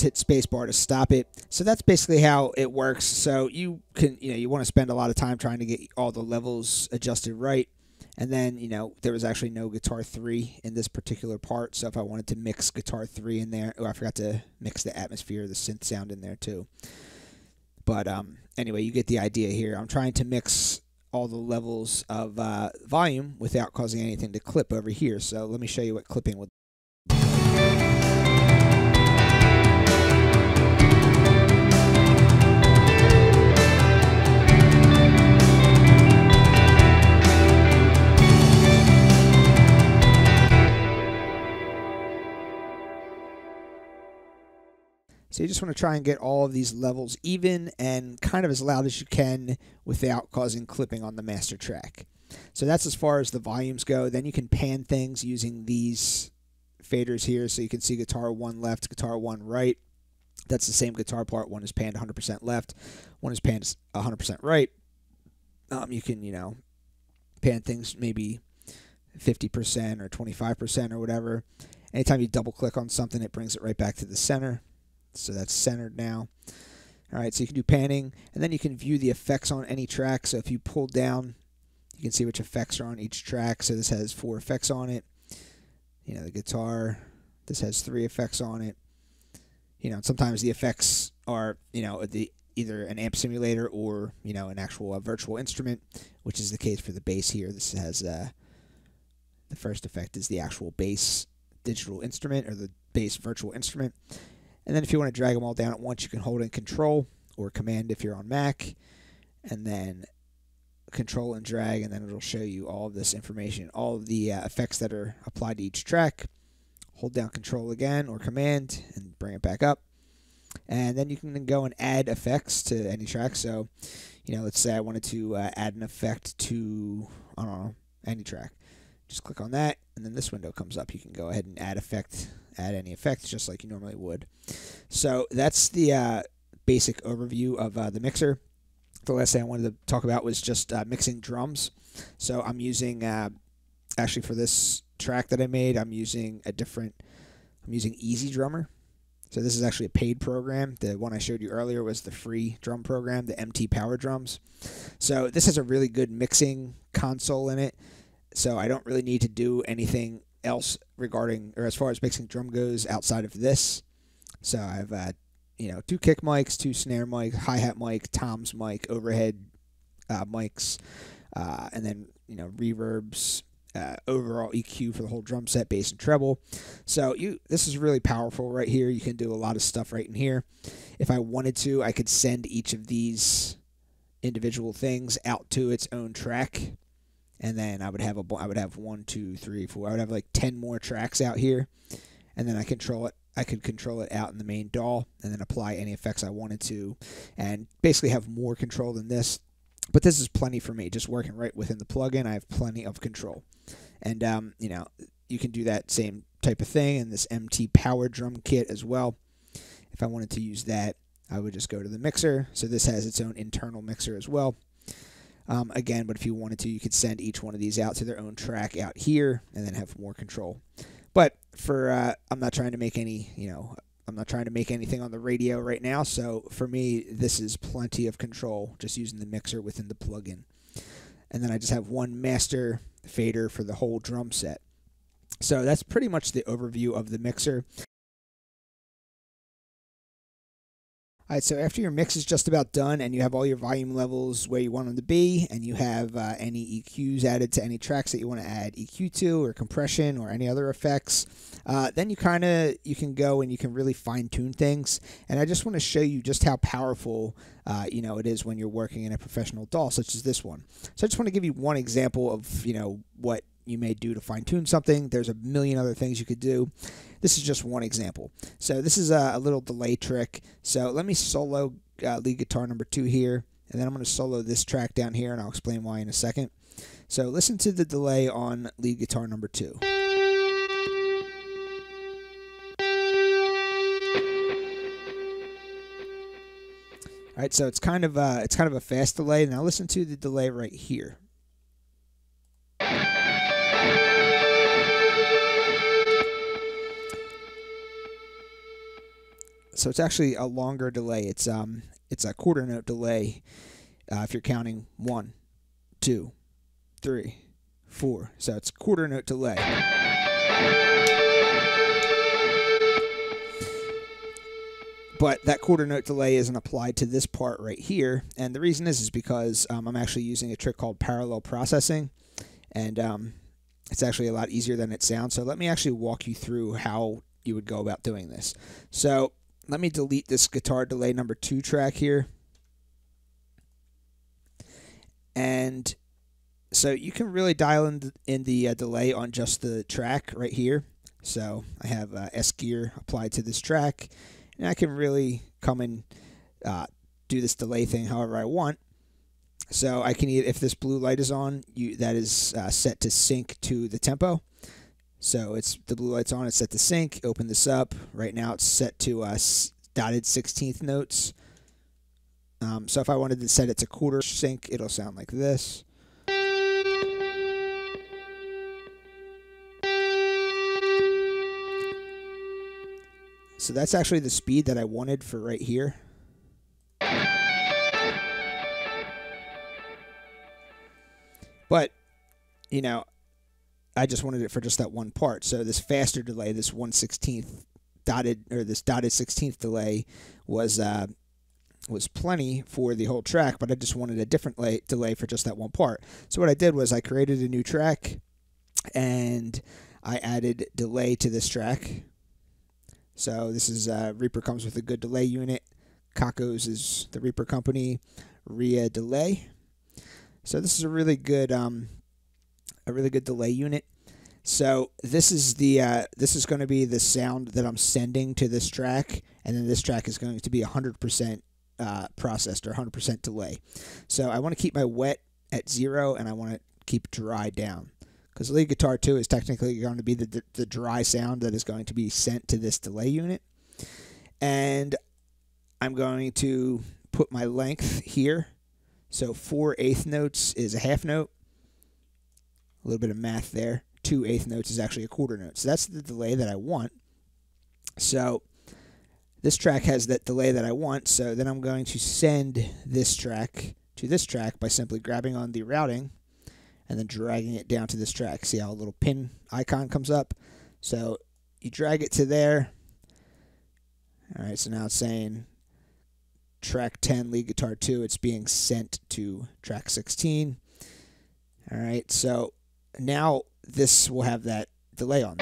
Hit spacebar to stop it. So that's basically how it works. So you can, you know, you want to spend a lot of time trying to get all the levels adjusted right. And then, you know, there was actually no guitar 3 in this particular part. So if I wanted to mix guitar 3 in there, oh, I forgot to mix the atmosphere, the synth sound in there too. But um, anyway, you get the idea here. I'm trying to mix all the levels of uh, volume without causing anything to clip over here. So let me show you what clipping would So you just want to try and get all of these levels even and kind of as loud as you can without causing clipping on the master track. So that's as far as the volumes go. Then you can pan things using these faders here. So you can see guitar 1 left, guitar 1 right. That's the same guitar part. One is panned 100% left, one is panned 100% right. Um, you can, you know, pan things maybe 50% or 25% or whatever. Anytime you double click on something, it brings it right back to the center. So that's centered now. All right, so you can do panning, and then you can view the effects on any track. So if you pull down, you can see which effects are on each track. So this has four effects on it. You know, the guitar, this has three effects on it. You know, sometimes the effects are, you know, the either an amp simulator or, you know, an actual uh, virtual instrument, which is the case for the bass here. This has, uh, the first effect is the actual bass digital instrument or the bass virtual instrument. And then if you want to drag them all down at once, you can hold in Control or Command if you're on Mac, and then Control and drag, and then it'll show you all of this information, all of the uh, effects that are applied to each track. Hold down Control again or Command and bring it back up. And then you can go and add effects to any track. So, you know, let's say I wanted to uh, add an effect to, I don't know, any track. Just click on that, and then this window comes up. You can go ahead and add effect add any effects just like you normally would. So that's the uh, basic overview of uh, the mixer. The last thing I wanted to talk about was just uh, mixing drums. So I'm using, uh, actually for this track that I made, I'm using a different, I'm using EZDrummer. So this is actually a paid program. The one I showed you earlier was the free drum program, the MT Power Drums. So this has a really good mixing console in it. So I don't really need to do anything else regarding or as far as mixing drum goes outside of this. So I've uh, you know two kick mics, two snare mics, hi hat mic, toms mic, overhead uh, mics, uh, and then you know reverbs, uh, overall EQ for the whole drum set, bass and treble. So you this is really powerful right here. You can do a lot of stuff right in here. If I wanted to, I could send each of these individual things out to its own track and then I would have a I would have one, two, three, four. I would have like ten more tracks out here, and then I control it. I could control it out in the main DAW, and then apply any effects I wanted to, and basically have more control than this. But this is plenty for me. Just working right within the plugin, I have plenty of control, and um, you know you can do that same type of thing in this MT Power Drum Kit as well. If I wanted to use that, I would just go to the mixer. So this has its own internal mixer as well. Um, again, but if you wanted to, you could send each one of these out to their own track out here and then have more control. But for, uh, I'm not trying to make any, you know, I'm not trying to make anything on the radio right now. So for me, this is plenty of control just using the mixer within the plugin. And then I just have one master fader for the whole drum set. So that's pretty much the overview of the mixer. All right, so after your mix is just about done and you have all your volume levels where you want them to be, and you have uh, any EQs added to any tracks that you want to add EQ to, or compression, or any other effects, uh, then you kind of you can go and you can really fine tune things. And I just want to show you just how powerful uh, you know it is when you're working in a professional DAW, such as this one. So I just want to give you one example of you know what you may do to fine tune something. There's a million other things you could do. This is just one example. So this is a, a little delay trick. So let me solo uh, lead guitar number two here, and then I'm going to solo this track down here, and I'll explain why in a second. So listen to the delay on lead guitar number two. All right, so it's kind of uh, it's kind of a fast delay. Now listen to the delay right here. So it's actually a longer delay. It's um it's a quarter note delay uh, if you're counting one, two, three, four. So it's quarter note delay. But that quarter note delay isn't applied to this part right here. And the reason is, is because um, I'm actually using a trick called parallel processing. And um, it's actually a lot easier than it sounds. So let me actually walk you through how you would go about doing this. So let me delete this guitar delay number two track here. And so you can really dial in the, in the uh, delay on just the track right here. So I have uh, S-Gear applied to this track, and I can really come and uh, do this delay thing however I want. So I can, if this blue light is on, you that is uh, set to sync to the tempo. So it's the blue light's on, it's set to sync. Open this up. Right now it's set to uh, dotted 16th notes. Um, so if I wanted to set it to quarter sync, it'll sound like this. So that's actually the speed that I wanted for right here. But, you know, I just wanted it for just that one part. So this faster delay, this 116th dotted, or this dotted 16th delay was, uh, was plenty for the whole track, but I just wanted a different lay, delay for just that one part. So what I did was I created a new track and I added delay to this track. So this is uh, Reaper comes with a good delay unit. Cockos is the Reaper company. ReaDelay. So this is a really good um, a really good delay unit. So this is the uh, this is going to be the sound that I'm sending to this track, and then this track is going to be 100% uh, processed or 100% delay. So I want to keep my wet at zero, and I want to keep dry down because lead guitar 2 is technically going to be the, the dry sound that is going to be sent to this delay unit. And I'm going to put my length here. So four eighth notes is a half note. A little bit of math there. Two eighth notes is actually a quarter note. So that's the delay that I want. So this track has that delay that I want. So then I'm going to send this track to this track by simply grabbing on the routing and then dragging it down to this track. See how a little pin icon comes up? So you drag it to there. All right, so now it's saying track 10, lead guitar 2. It's being sent to track 16. All right, so now this will have that delay on.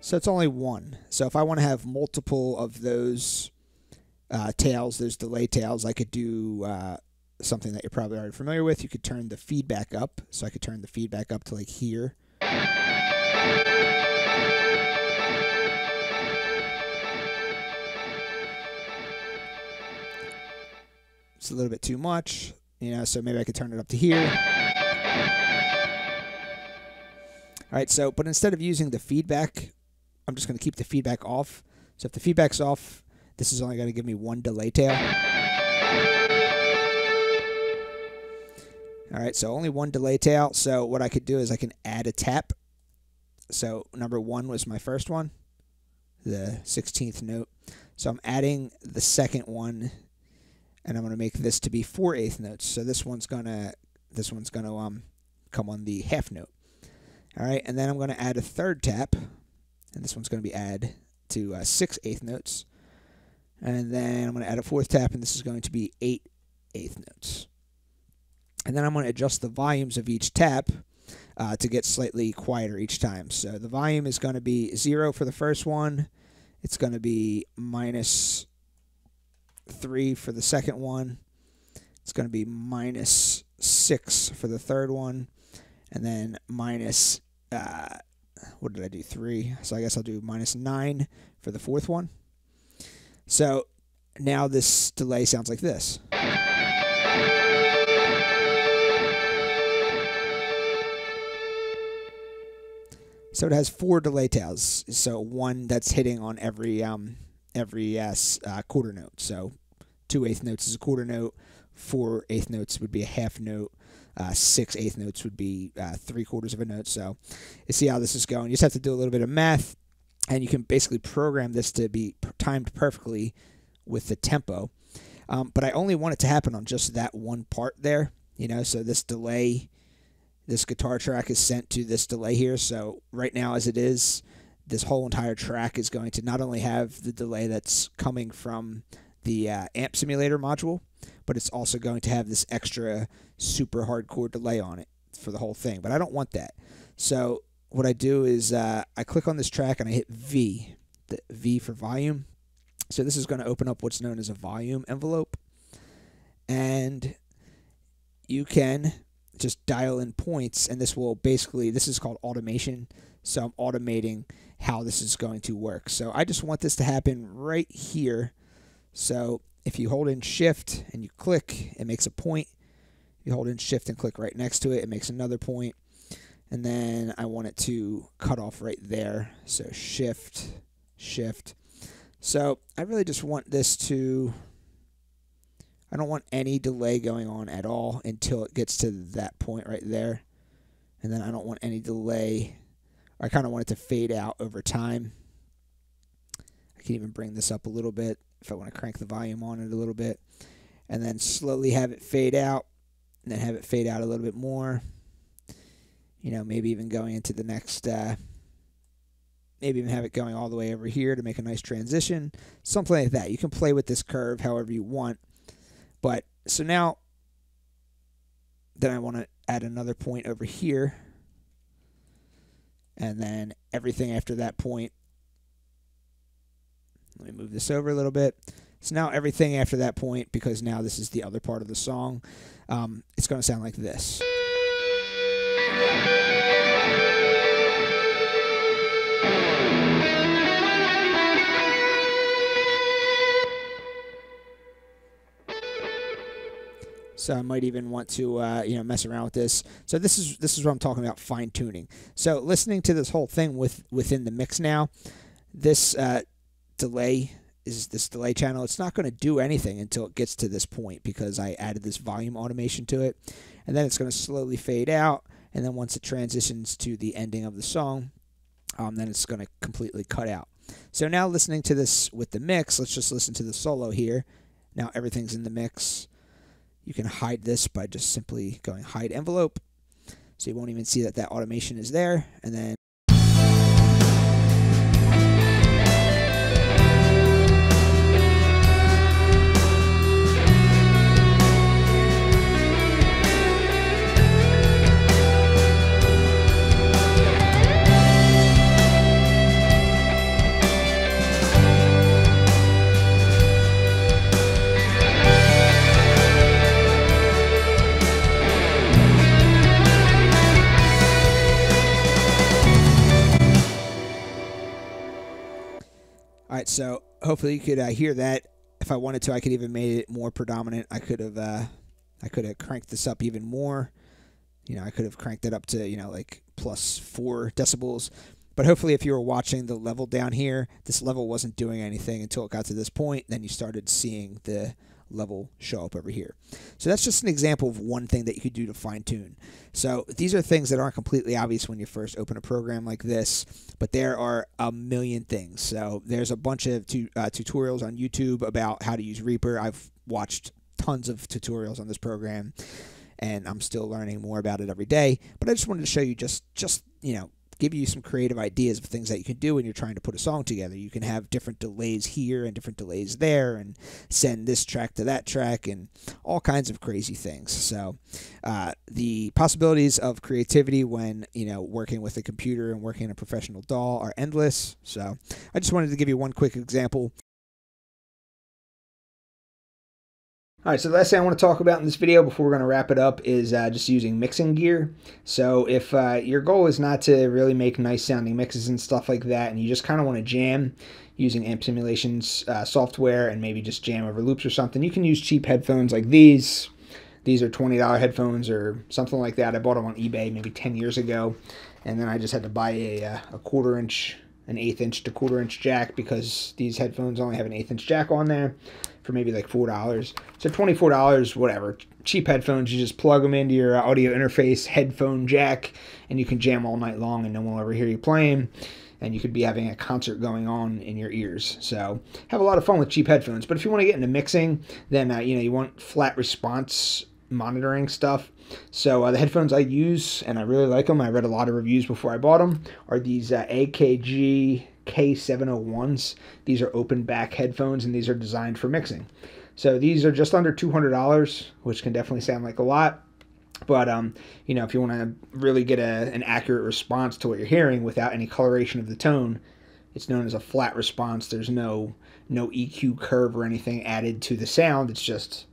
So it's only one. So if I want to have multiple of those uh, tails, those delay tails, I could do uh, something that you're probably already familiar with. You could turn the feedback up. So I could turn the feedback up to like here. It's a little bit too much, you know, so maybe I could turn it up to here. All right, so, but instead of using the feedback, I'm just going to keep the feedback off. So if the feedback's off, this is only going to give me one delay tail. All right, so only one delay tail. So what I could do is I can add a tap. So number one was my first one, the 16th note. So I'm adding the second one, and I'm going to make this to be four eighth notes. So this one's gonna this one's gonna um come on the half note. All right, and then I'm going to add a third tap, and this one's going to be add to uh, six eighth notes. And then I'm going to add a fourth tap, and this is going to be eight eighth notes. And then I'm going to adjust the volumes of each tap uh, to get slightly quieter each time. So the volume is going to be 0 for the first one. It's going to be minus 3 for the second one. It's going to be minus 6 for the third one. And then minus, uh, what did I do? 3. So I guess I'll do minus 9 for the fourth one. So now this delay sounds like this. So it has four delay tails. So one that's hitting on every um, every uh, quarter note. So two eighth notes is a quarter note. Four eighth notes would be a half note. Uh, six eighth notes would be uh, three quarters of a note. So you see how this is going. You just have to do a little bit of math. and you can basically program this to be timed perfectly with the tempo. Um, but I only want it to happen on just that one part there, you know. So this delay, this guitar track is sent to this delay here. So right now, as it is, this whole entire track is going to not only have the delay that's coming from the uh, amp simulator module, but it's also going to have this extra super hardcore delay on it for the whole thing. But I don't want that. So what I do is uh, I click on this track and I hit V, the V for volume. So this is going to open up what's known as a volume envelope. And you can just dial in points and this will basically, this is called automation. So I'm automating how this is going to work. So I just want this to happen right here. So if you hold in shift and you click, it makes a point. You hold in shift and click right next to it, it makes another point. And then I want it to cut off right there. So shift, shift. So I really just want this to, I don't want any delay going on at all until it gets to that point right there. And then I don't want any delay I kind of want it to fade out over time. I can even bring this up a little bit if I want to crank the volume on it a little bit. And then slowly have it fade out. And then have it fade out a little bit more. You know, maybe even going into the next, uh, maybe even have it going all the way over here to make a nice transition. Something like that. You can play with this curve however you want. But so now, then I want to add another point over here and then everything after that point. Let me move this over a little bit. So now everything after that point, because now this is the other part of the song, um, it's going to sound like this. So I might even want to uh, you know mess around with this. So this is this is what I'm talking about fine tuning. So listening to this whole thing with within the mix now, this uh, delay is this delay channel. It's not going to do anything until it gets to this point because I added this volume automation to it, and then it's going to slowly fade out. And then once it transitions to the ending of the song, um, then it's going to completely cut out. So now listening to this with the mix, let's just listen to the solo here. Now everything's in the mix. You can hide this by just simply going hide envelope. So you won't even see that that automation is there. And then All right, so hopefully you could uh, hear that. If I wanted to, I could even made it more predominant. I could have, uh, I could have cranked this up even more. You know, I could have cranked it up to you know like plus four decibels. But hopefully, if you were watching the level down here, this level wasn't doing anything until it got to this point. Then you started seeing the level show up over here. So that's just an example of one thing that you could do to fine tune. So these are things that aren't completely obvious when you first open a program like this, but there are a million things. So there's a bunch of tu uh, tutorials on YouTube about how to use Reaper. I've watched tons of tutorials on this program and I'm still learning more about it every day, but I just wanted to show you just just, you know, give you some creative ideas of things that you can do when you're trying to put a song together. You can have different delays here and different delays there, and send this track to that track, and all kinds of crazy things. So, uh, the possibilities of creativity when you know working with a computer and working in a professional DAW are endless. So, I just wanted to give you one quick example. All right, so the last thing I want to talk about in this video before we're going to wrap it up is uh, just using mixing gear. So if uh, your goal is not to really make nice sounding mixes and stuff like that, and you just kind of want to jam using amp simulations uh, software and maybe just jam over loops or something, you can use cheap headphones like these. These are $20 headphones or something like that. I bought them on eBay maybe 10 years ago, and then I just had to buy a, uh, a quarter inch, an eighth inch to quarter inch jack because these headphones only have an eighth inch jack on there for maybe like four dollars. So twenty four dollars, whatever. Cheap headphones. You just plug them into your audio interface headphone jack, and you can jam all night long, and no one will ever hear you playing. and you could be having a concert going on in your ears. So have a lot of fun with cheap headphones. But if you want to get into mixing, then uh, you know you want flat response monitoring stuff. So uh, the headphones I use, and I really like them. I read a lot of reviews before I bought them. Are these uh, AKG K701s? These are open back headphones, and these are designed for mixing. So these are just under $200, which can definitely sound like a lot. But um, you know, if you want to really get a, an accurate response to what you're hearing without any coloration of the tone, it's known as a flat response. There's no no EQ curve or anything added to the sound. It's just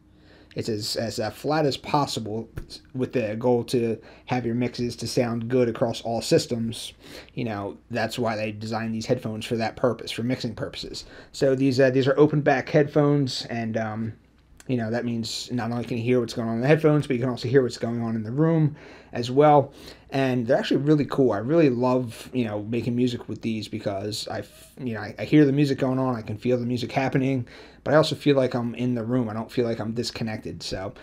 it's as, as uh, flat as possible with the goal to have your mixes to sound good across all systems. You know, that's why they designed these headphones for that purpose, for mixing purposes. So these uh, these are open back headphones, and um, you know that means not only can you hear what's going on in the headphones, but you can also hear what's going on in the room as well. And they're actually really cool. I really love you know making music with these because I you know I, I hear the music going on, I can feel the music happening, but I also feel like I'm in the room. I don't feel like I'm disconnected. So.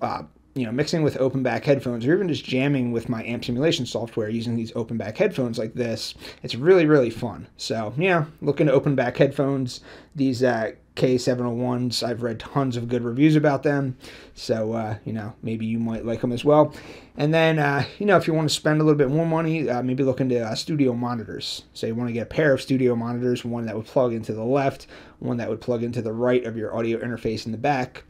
Uh, you know, mixing with open back headphones or even just jamming with my amp simulation software using these open back headphones like this, it's really, really fun. So, yeah, looking to open back headphones. These uh, K701s. I've read tons of good reviews about them. So, uh, you know, maybe you might like them as well. And then, uh, you know, if you want to spend a little bit more money, uh, maybe look into uh, studio monitors. So you want to get a pair of studio monitors, one that would plug into the left, one that would plug into the right of your audio interface in the back.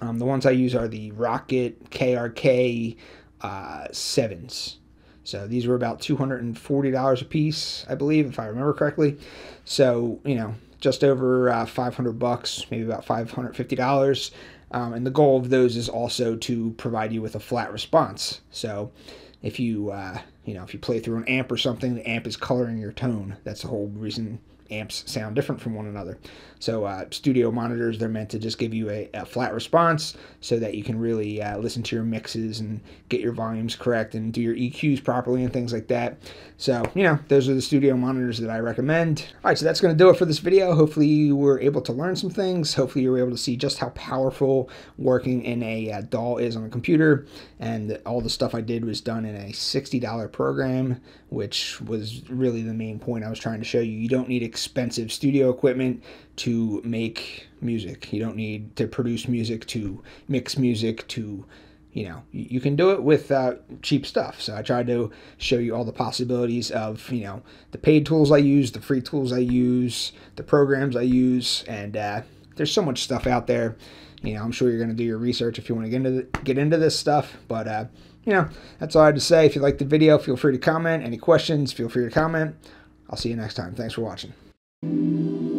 Um, the ones I use are the Rokit KRK 7s. Uh, so these were about $240 a piece, I believe, if I remember correctly. So, you know, just over uh, 500 bucks, maybe about $550. Um, and the goal of those is also to provide you with a flat response. So if you, uh, you know, if you play through an amp or something, the amp is coloring your tone. That's the whole reason amps sound different from one another. So uh, studio monitors, they're meant to just give you a, a flat response so that you can really uh, listen to your mixes and get your volumes correct and do your EQs properly and things like that. So, you know, those are the studio monitors that I recommend. All right, so that's going to do it for this video. Hopefully you were able to learn some things. Hopefully you were able to see just how powerful working in a uh, DAW is on a computer. And all the stuff I did was done in a $60 program, which was really the main point I was trying to show you. You don't need expensive studio equipment to make music. You don't need to produce music to mix music to you know you can do it with uh, cheap stuff. So i tried to show you all the possibilities of you know the paid tools i use the free tools i use the programs i use and uh, there's so much stuff out there. You know i'm sure you're going to do your research if you want to get into the, get into this stuff but uh, you know that's all i had to say. If you liked the video feel free to comment. Any questions feel free to comment. I'll see you next time. Thanks for watching Thank you.